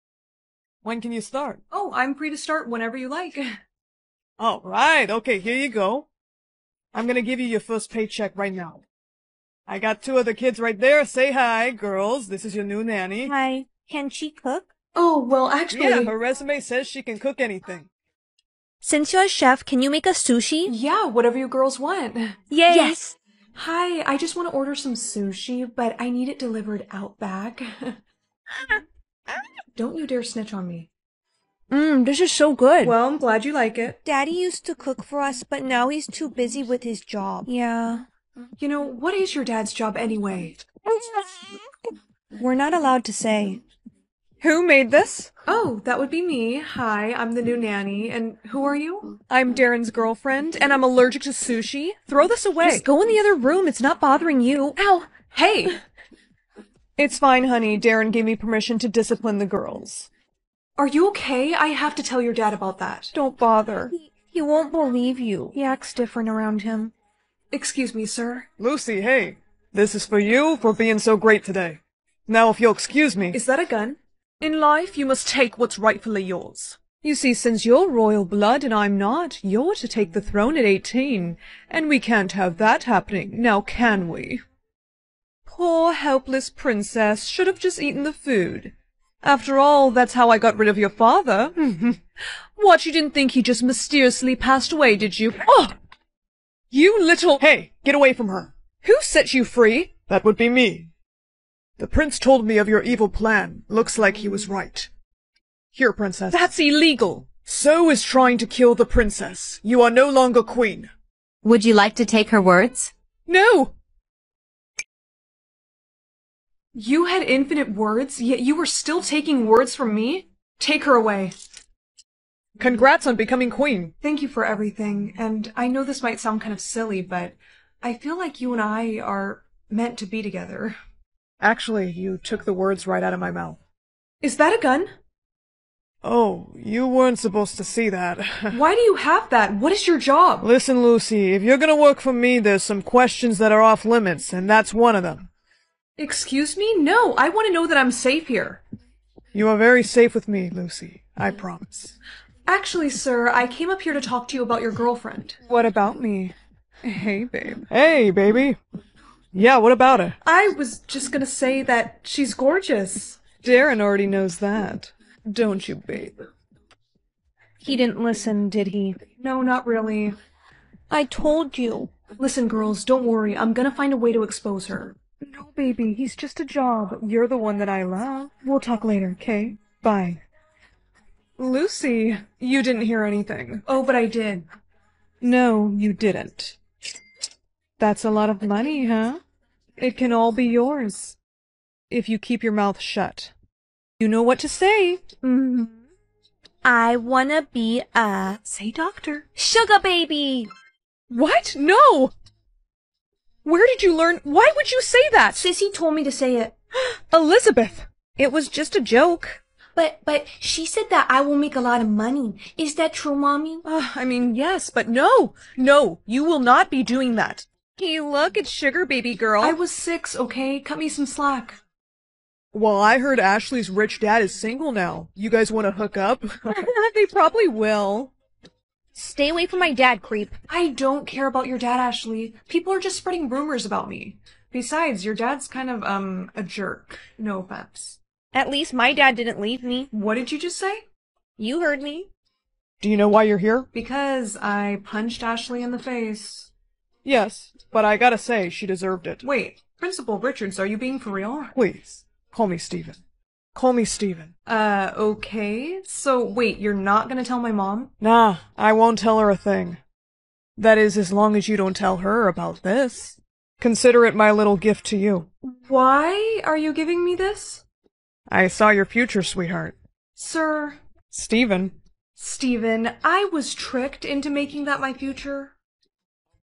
When can you start?
Oh, I'm free to start whenever you like.
All right. Okay, here you go. I'm gonna give you your first paycheck right now. I got two other kids right there. Say hi, girls. This is your new nanny.
Hi. Can she cook?
Oh, well, actually.
Yeah, her resume says she can cook anything.
Since you're a chef, can you make us sushi?
Yeah, whatever you girls want.
Yay!
Yes. Hi, I just want to order some sushi, but I need it delivered out back. Don't you dare snitch on me.
Mmm, this is so good.
Well, I'm glad you like it.
Daddy used to cook for us, but now he's too busy with his job. Yeah.
You know, what is your dad's job anyway?
We're not allowed to say.
Who made this?
Oh, that would be me. Hi, I'm the new nanny. And who are you?
I'm Darren's girlfriend, and I'm allergic to sushi. Throw this away.
Just go in the other room. It's not bothering you.
Ow! Hey!
It's fine, honey. Darren gave me permission to discipline the girls.
Are you okay? I have to tell your dad about that.
Don't bother.
He, he won't believe you. He acts different around him.
Excuse me, sir.
Lucy, hey. This is for you for being so great today. Now, if you'll excuse me.
Is that a gun?
In life, you must take what's rightfully yours. You see, since you're royal blood and I'm not, you're to take the throne at eighteen, and we can't have that happening, now can we? Poor helpless princess should have just eaten the food. After all, that's how I got rid of your father. Mm-hmm. what, you didn't think he just mysteriously passed away, did you? Oh! You little- Hey, get away from her! Who set you free? That would be me. The prince told me of your evil plan. Looks like he was right. Here, princess. That's illegal. So is trying to kill the princess. You are no longer queen.
Would you like to take her words?
No!
You had infinite words, yet you were still taking words from me? Take her away.
Congrats on becoming queen.
Thank you for everything, and I know this might sound kind of silly, but I feel like you and I are meant to be together.
Actually, you took the words right out of my mouth.
Is that a gun?
Oh, you weren't supposed to see that.
Why do you have that? What is your job?
Listen, Lucy, if you're gonna work for me, there's some questions that are off limits, and that's one of them.
Excuse me? No, I want to know that I'm safe here.
You are very safe with me, Lucy. I promise.
Actually, sir, I came up here to talk to you about your girlfriend.
What about me? Hey, babe. Hey, baby. Yeah, what about her?
I was just gonna say that she's gorgeous.
Darren already knows that. Don't you, babe?
He didn't listen, did he?
No, not really.
I told you.
Listen, girls, don't worry. I'm gonna find a way to expose her.
No, baby, he's just a job. You're the one that I love. We'll talk later, okay? Bye. Lucy, you didn't hear anything.
Oh, but I did.
No, you didn't. That's a lot of money, huh? It can all be yours. If you keep your mouth shut. You know what to say.
Mm-hmm. I wanna be a
say doctor
sugar baby.
What? No. Where did you learn? Why would you say that?
Sissy told me to say it.
Elizabeth.
It was just a joke.
But but she said that I will make a lot of money. Is that true, mommy?
Uh, I mean, yes, but no, no, you will not be doing that.
Hey, look, it's sugar baby girl.
I was six, okay? Cut me some slack.
Well, I heard Ashley's rich dad is single now. You guys want to hook up? they probably will.
Stay away from my dad, creep.
I don't care about your dad, Ashley. People are just spreading rumors about me. Besides, your dad's kind of, um, a jerk. No offense.
At least my dad didn't leave me.
What did you just say?
You heard me.
Do you know why you're here?
Because I punched Ashley in the face.
Yes, but I gotta say, she deserved it.
Wait, Principal Richards, are you being for real?
Please, call me Steven. Call me Steven.
Uh, okay. So, wait, you're not gonna tell my mom?
Nah, I won't tell her a thing. That is, as long as you don't tell her about this. Consider it my little gift to you.
Why are you giving me this?
I saw your future, sweetheart.
Sir.
Steven.
Steven, I was tricked into making that my future.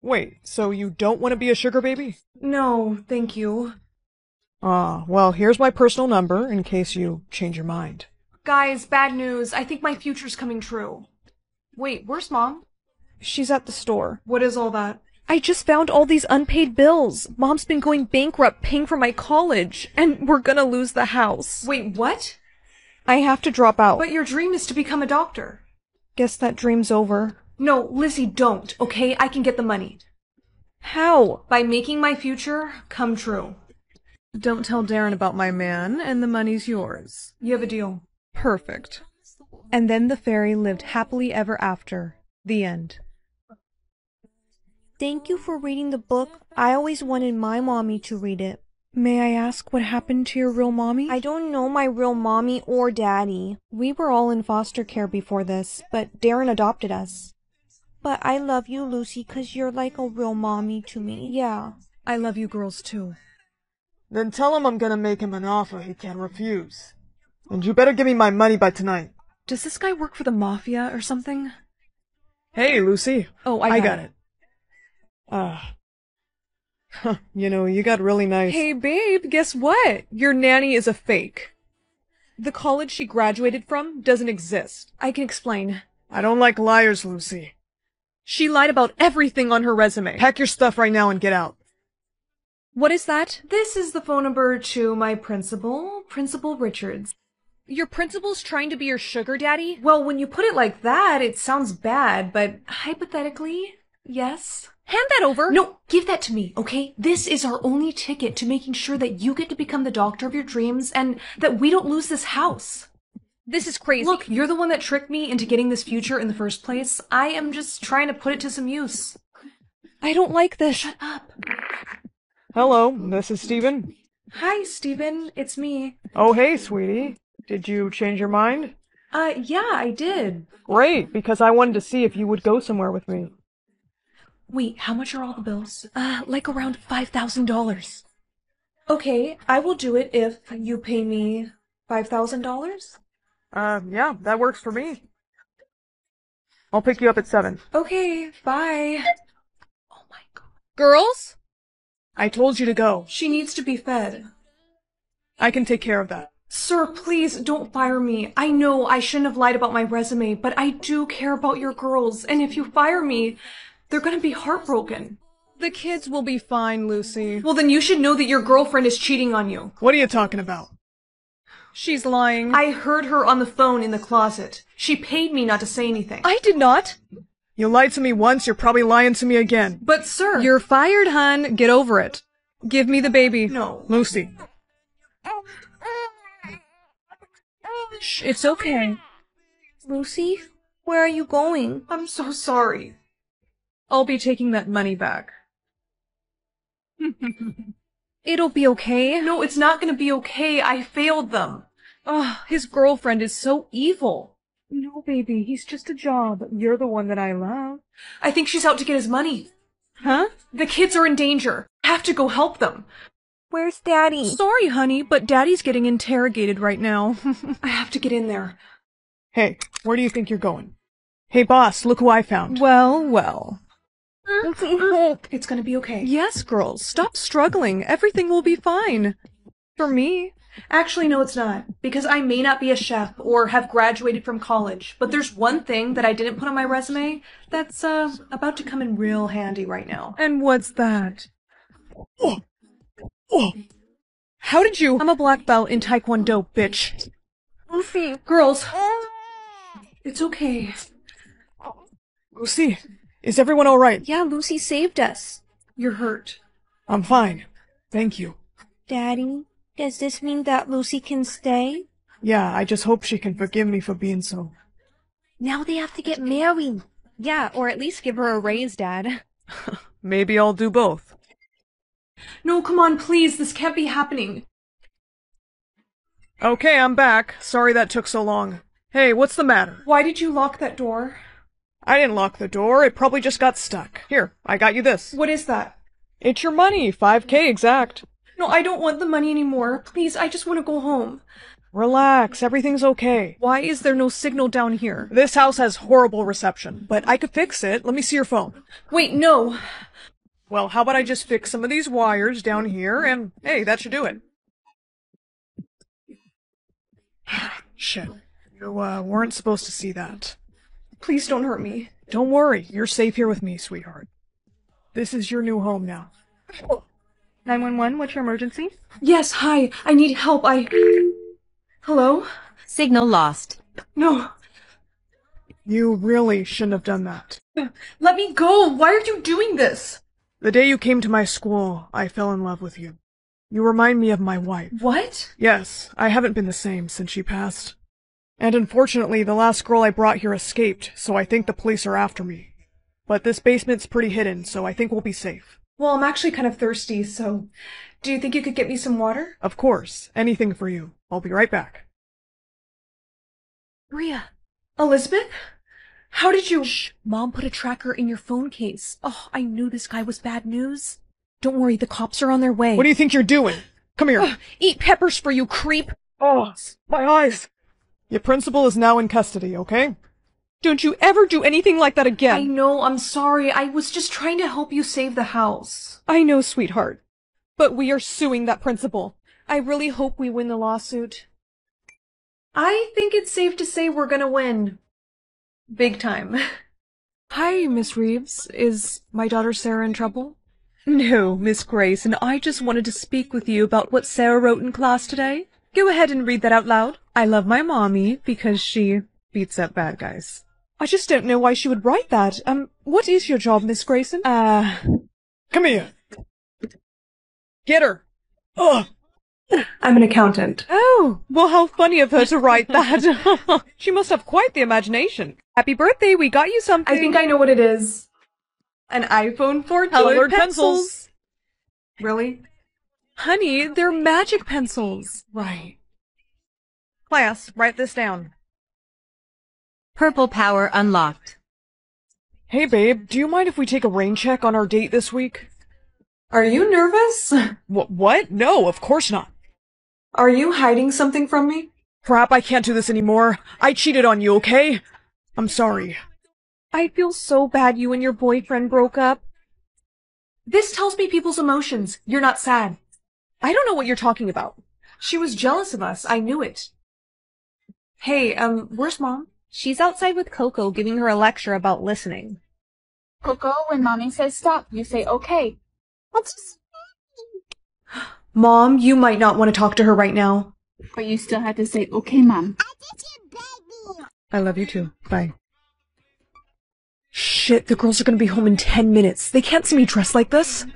Wait, so you don't want to be a sugar baby?
No, thank you.
Ah, well, here's my personal number in case you change your mind.
Guys, bad news. I think my future's coming true. Wait, where's mom?
She's at the store.
What is all that?
I just found all these unpaid bills. Mom's been going bankrupt paying for my college, and we're gonna lose the house.
Wait, what?
I have to drop out.
But your dream is to become a doctor.
Guess that dream's over.
No, Lizzie, don't, okay? I can get the money.
How?
By making my future come true.
Don't tell Darren about my man, and the money's yours.
You have a deal.
Perfect. And then the fairy lived happily ever after. The end.
Thank you for reading the book. I always wanted my mommy to read it.
May I ask what happened to your real mommy?
I don't know my real mommy or daddy.
We were all in foster care before this, but Darren adopted us.
But I love you, Lucy, 'cause you're like a real mommy to me.
Yeah, I love you girls too.
Then tell him I'm gonna make him an offer he can't refuse. And you better give me my money by tonight.
Does this guy work for the mafia or something?
Hey, Lucy.
Oh, I got,
got it. Ah. Huh, you know, you got really nice.
Hey, babe, guess what? Your nanny is a fake. The college she graduated from doesn't exist. I can explain.
I don't like liars, Lucy.
She lied about everything on her resume.
Pack your stuff right now and get out.
What is that?
This is the phone number to my principal, Principal Richards.
Your principal's trying to be your sugar daddy?
Well, when you put it like that, it sounds bad, but hypothetically, yes.
Hand that over.
No, give that to me, okay? This is our only ticket to making sure that you get to become the doctor of your dreams and that we don't lose this house.
This is crazy.
Look, you're the one that tricked me into getting this future in the first place. I am just trying to put it to some use.
I don't like this.
Shut up.
Hello, this is Steven.
Hi, Steven. It's me.
Oh, hey, sweetie. Did you change your mind?
Uh, yeah, I did.
Great, because I wanted to see if you would go somewhere with me.
Wait, how much are all the bills?
Uh, like around $5,000.
Okay, I will do it if you pay me $5,000.
Uh, yeah, that works for me. I'll pick you up at seven.
Okay, bye. Oh my god.
Girls?
I told you to go.
She needs to be fed.
I can take care of that.
Sir, please don't fire me. I know I shouldn't have lied about my resume, but I do care about your girls, and if you fire me, they're gonna be heartbroken.
The kids will be fine, Lucy.
Well, then you should know that your girlfriend is cheating on you.
What are you talking about?
She's lying.
I heard her on the phone in the closet. She paid me not to say anything.
I did not.
You lied to me once, you're probably lying to me again.
But, sir.
You're fired, hun. Get over it. Give me the baby.
No.
Lucy.
Shh, it's okay.
Lucy, where are you going?
I'm so sorry.
I'll be taking that money back. It'll be okay.
No, it's not gonna be okay. I failed them.
Oh, his girlfriend is so evil. No, baby, he's just a job. You're the one that I love.
I think she's out to get his money.
Huh?
The kids are in danger. I Have to go help them.
Where's Daddy?
Sorry, honey, but Daddy's getting interrogated right now.
I have to get in there.
Hey, where do you think you're going? Hey, boss, look who I found.
Well, well.
It's gonna be okay.
Yes, girls, stop struggling. Everything will be fine. For me.
Actually, no, it's not. Because I may not be a chef or have graduated from college, but there's one thing that I didn't put on my resume that's, uh, about to come in real handy right now.
And what's that?
Oh. Oh.
How did you? I'm a black belt in Taekwondo, bitch.
Lucy.
Girls. It's okay.
Lucy, is everyone alright?
Yeah, Lucy saved us.
You're hurt.
I'm fine. Thank you.
Daddy, does this mean that Lucy can stay?
Yeah, I just hope she can forgive me for being so.
Now they have to get married.
Yeah, or at least give her a raise, Dad.
Maybe I'll do both.
No, come on, please. This can't be happening.
Okay, I'm back. Sorry that took so long. Hey, what's the matter?
Why did you lock that door?
I didn't lock the door. It probably just got stuck. Here, I got you this.
What is that?
It's your money. 5k exact.
No, I don't want the money anymore. Please, I just want to go home.
Relax, everything's okay.
Why is there no signal down here?
This house has horrible reception, but I could fix it. Let me see your phone.
Wait, no.
Well, how about I just fix some of these wires down here, and hey, that should do it. Shit. You, uh, weren't supposed to see that.
Please don't hurt me.
Don't worry, you're safe here with me, sweetheart. This is your new home now.
911, what's your emergency?
Yes, hi. I need help. I. Hello?
Signal lost.
No.
You really shouldn't have done that.
Let me go. Why are you doing this?
The day you came to my school, I fell in love with you. You remind me of my wife.
What?
Yes, I haven't been the same since she passed. And unfortunately, the last girl I brought here escaped, so I think the police are after me. But this basement's pretty hidden, so I think we'll be safe.
Well, I'm actually kind of thirsty, so do you think you could get me some water?
Of course, anything for you. I'll be right back.
Maria.
Elizabeth? How did you?
Shh. Mom put a tracker in your phone case. Oh, I knew this guy was bad news. Don't worry, the cops are on their way.
What do you think you're doing? Come here.
Ugh, eat peppers for you, creep.
Oh, my eyes. Your principal is now in custody, okay?
Don't you ever do anything like that again.
I know, I'm sorry. I was just trying to help you save the house.
I know, sweetheart. But we are suing that principal. I really hope we win the lawsuit.
I think it's safe to say we're gonna win. Big time.
Hi, Miss Reeves. Is my daughter Sarah in trouble?
No, Miss Grace, and I just wanted to speak with you about what Sarah wrote in class today. Go ahead and read that out loud. I love my mommy because she beats up bad guys. I just don't know why she would write that. Um, what is your job, Miss Grayson?
Uh, come here. Get her. Ugh.
I'm an accountant.
Oh, well, how funny of her to write that. she must have quite the imagination. Happy birthday, we got you something.
I think I know what it is. An iPhone 14.
Colored pencils.
Really?
Honey, they're magic pencils.
Right.
Class, write this down.
Purple power unlocked.
Hey babe, do you mind if we take a rain check on our date this week?
Are you nervous?
What? What? No, of course not.
Are you hiding something from me?
Crap, I can't do this anymore. I cheated on you, okay? I'm sorry.
I feel so bad you and your boyfriend broke up.
This tells me people's emotions. You're not sad.
I don't know what you're talking about.
She was jealous of us. I knew it. Hey, um, where's mom?
She's outside with Coco giving her a lecture about listening.
Coco, when mommy says stop, you say okay.
Mom, you might not want to talk to her right now.
But you still have to say okay, mom.
I love you too. Bye.
Shit, the girls are gonna be home in ten minutes. They can't see me dressed like this.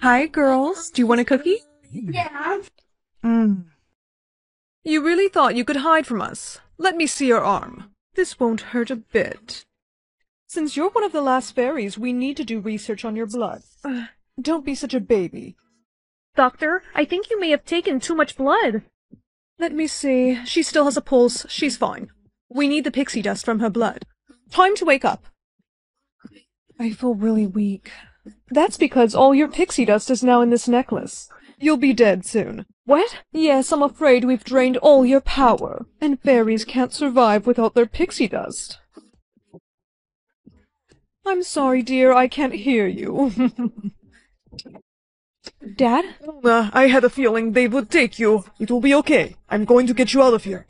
Hi, girls. Do you want a cookie?
Yeah.
Mm. You really thought you could hide from us? Let me see your arm. This won't hurt a bit. Since you're one of the last fairies, we need to do research on your blood. Uh, don't be such a baby.
Doctor, I think you may have taken too much blood.
Let me see. She still has a pulse. She's fine. We need the pixie dust from her blood. Time to wake up. I feel really weak. That's because all your pixie dust is now in this necklace. You'll be dead soon.
What?
Yes, I'm afraid we've drained all your power, and fairies can't survive without their pixie dust. I'm sorry, dear, I can't hear you.
Dad?
Uh, I had a feeling they would take you. It will be okay. I'm going to get you out of here.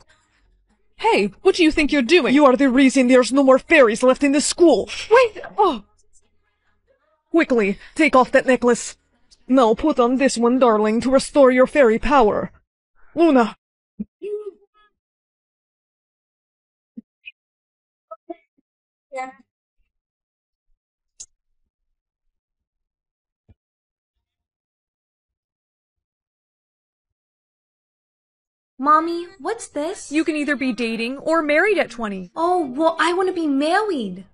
Hey, what do you think you're doing?
You are the reason there's no more fairies left in this school.
Wait! Oh!
Quickly, take off that necklace. Now put on this one, darling, to restore your fairy power. Luna!
Yeah.
Mommy, what's this?
You can either be dating or married at 20.
Oh, well, I want to be married.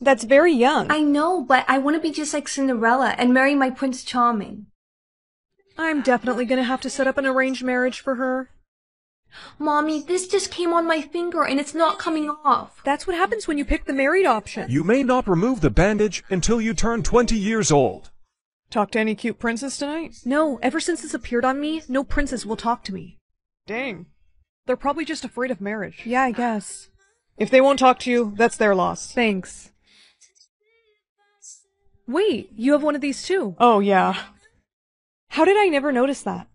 That's very young.
I know, but I want to be just like Cinderella and marry my Prince Charming.
I'm definitely gonna have to set up an arranged marriage for her.
Mommy, this just came on my finger and it's not coming off.
That's what happens when you pick the married option.
You may not remove the bandage until you turn 20 years old.
Talk to any cute princess tonight?
No, ever since this appeared on me, no princess will talk to me.
Dang. They're probably just afraid of marriage.
Yeah, I guess.
If they won't talk to you, that's their loss.
Thanks. Wait, you have one of these too.
Oh, yeah.
How did I never notice that?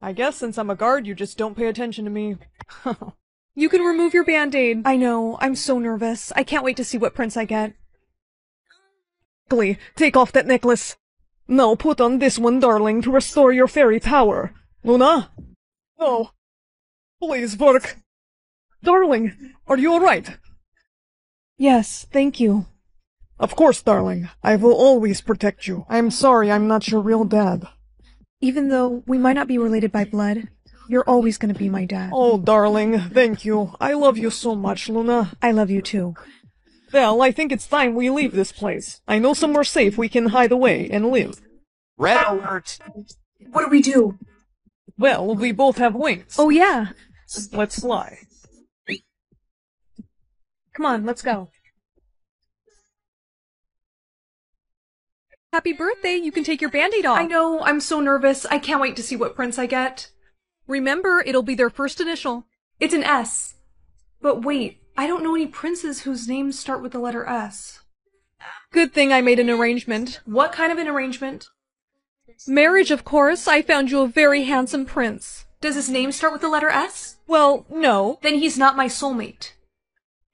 I guess since I'm a guard, you just don't pay attention to me.
you can remove your band-aid. I know, I'm so nervous. I can't wait to see what prints I get.
Glee, take off that necklace. Now put on this one, darling, to restore your fairy power. Luna? No. Please work. Darling, are you alright?
Yes, thank you.
Of course, darling. I will always protect you. I am sorry I'm not your real dad.
Even though we might not be related by blood, you're always gonna be my dad.
Oh, darling, thank you. I love you so much, Luna.
I love you too.
Well, I think it's time we leave this place. I know somewhere safe we can hide away and live.
Red alert!
What do we do?
Well, we both have wings.
Oh yeah.
Let's fly.
Come on, let's go. Happy birthday! You can take your band-aid off.
I know, I'm so nervous. I can't wait to see what prince I get.
Remember, it'll be their first initial.
It's an S. But wait, I don't know any princes whose names start with the letter S.
Good thing I made an arrangement.
What kind of an arrangement?
Marriage, of course. I found you a very handsome prince.
Does his name start with the letter S?
Well, no.
Then he's not my soulmate.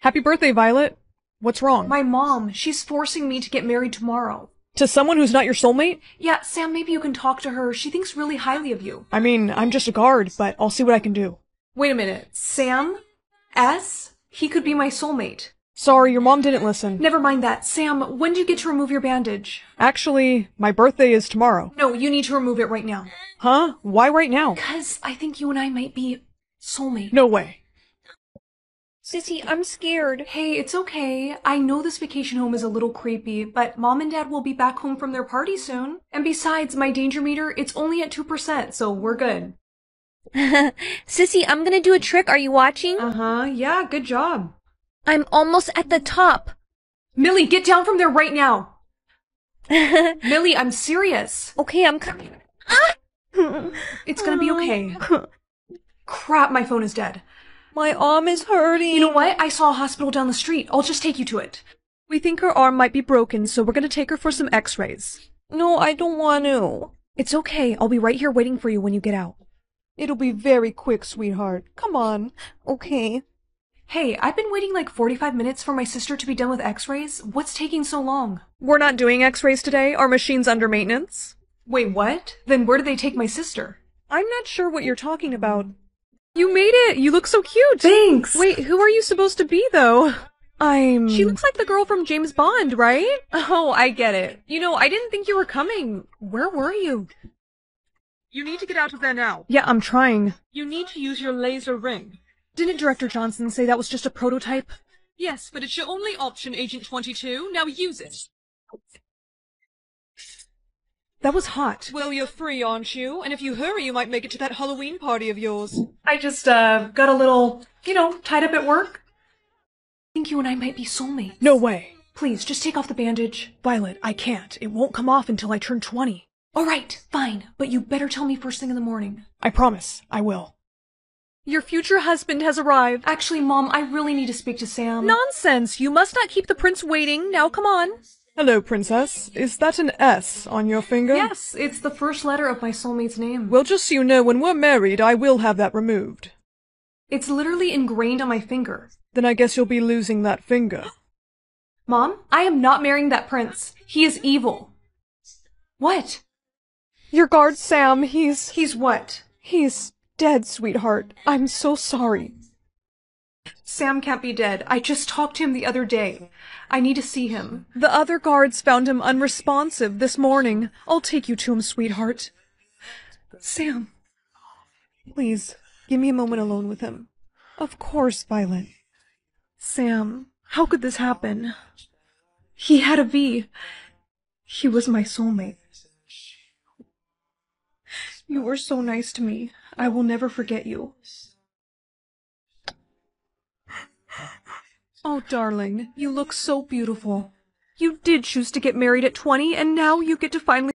Happy birthday, Violet. What's wrong?
My mom, she's forcing me to get married tomorrow.
To someone who's not your soulmate?
Yeah, Sam, maybe you can talk to her. She thinks really highly of you.
I mean, I'm just a guard, but I'll see what I can do.
Wait a minute. Sam? S? He could be my soulmate.
Sorry, your mom didn't listen.
Never mind that. Sam, when do you get to remove your bandage?
Actually, my birthday is tomorrow.
No, you need to remove it right now.
Huh? Why right now?
Because I think you and I might be soulmates.
No way.
Sissy, I'm scared.
Hey, it's okay. I know this vacation home is a little creepy, but mom and dad will be back home from their party soon. And besides, my danger meter, it's only at 2%, so we're good.
Sissy, I'm gonna do a trick. Are you watching?
Uh-huh. Yeah, good job.
I'm almost at the top.
Millie, get down from there right now. Millie, I'm serious.
Okay, I'm coming. Ah!
It's gonna be okay. Crap, my phone is dead.
My arm is hurting.
You know what? I saw a hospital down the street. I'll just take you to it.
We think her arm might be broken, so we're gonna take her for some x-rays.
No, I don't want to.
It's okay. I'll be right here waiting for you when you get out.
It'll be very quick, sweetheart. Come on.
Okay.
Hey, I've been waiting like 45 minutes for my sister to be done with x-rays. What's taking so long?
We're not doing x-rays today. Our machine's under maintenance.
Wait, what? Then where did they take my sister?
I'm not sure what you're talking about. You made it! You look so cute!
Thanks!
Wait, who are you supposed to be, though?
I'm...
She looks like the girl from James Bond, right? Oh, I get it. You know, I didn't think you were coming. Where were you?
You need to get out of there now.
Yeah, I'm trying.
You need to use your laser ring.
Didn't Director Johnson say that was just a prototype?
Yes, but it's your only option, Agent 22. Now use it.
That was hot.
Well, you're free, aren't you? And if you hurry, you might make it to that Halloween party of yours.
I just, uh, got a little, you know, tied up at work. I think you and I might be soulmates.
No way.
Please, just take off the bandage.
Violet, I can't. It won't come off until I turn 20.
Alright, fine. But you better tell me first thing in the morning.
I promise. I will.
Your future husband has arrived.
Actually, Mom, I really need to speak to Sam.
Nonsense! You must not keep the prince waiting. Now come on.
Hello, princess. Is that an S on your finger?
Yes, it's the first letter of my soulmate's name.
Well, just so you know, when we're married, I will have that removed.
It's literally ingrained on my finger.
Then I guess you'll be losing that finger.
Mom, I am not marrying that prince. He is evil. What?
Your guard, Sam, he's...
He's what?
He's dead, sweetheart. I'm so sorry.
Sam can't be dead. I just talked to him the other day. I need to see him.
The other guards found him unresponsive this morning. I'll take you to him, sweetheart. Sam, please, give me a moment alone with him. Of course, Violet. Sam, how could this happen? He had a V. He was my soulmate. You were so nice to me. I will never forget you. Oh, darling, you look so beautiful. You did choose to get married at 20, and now you get to finally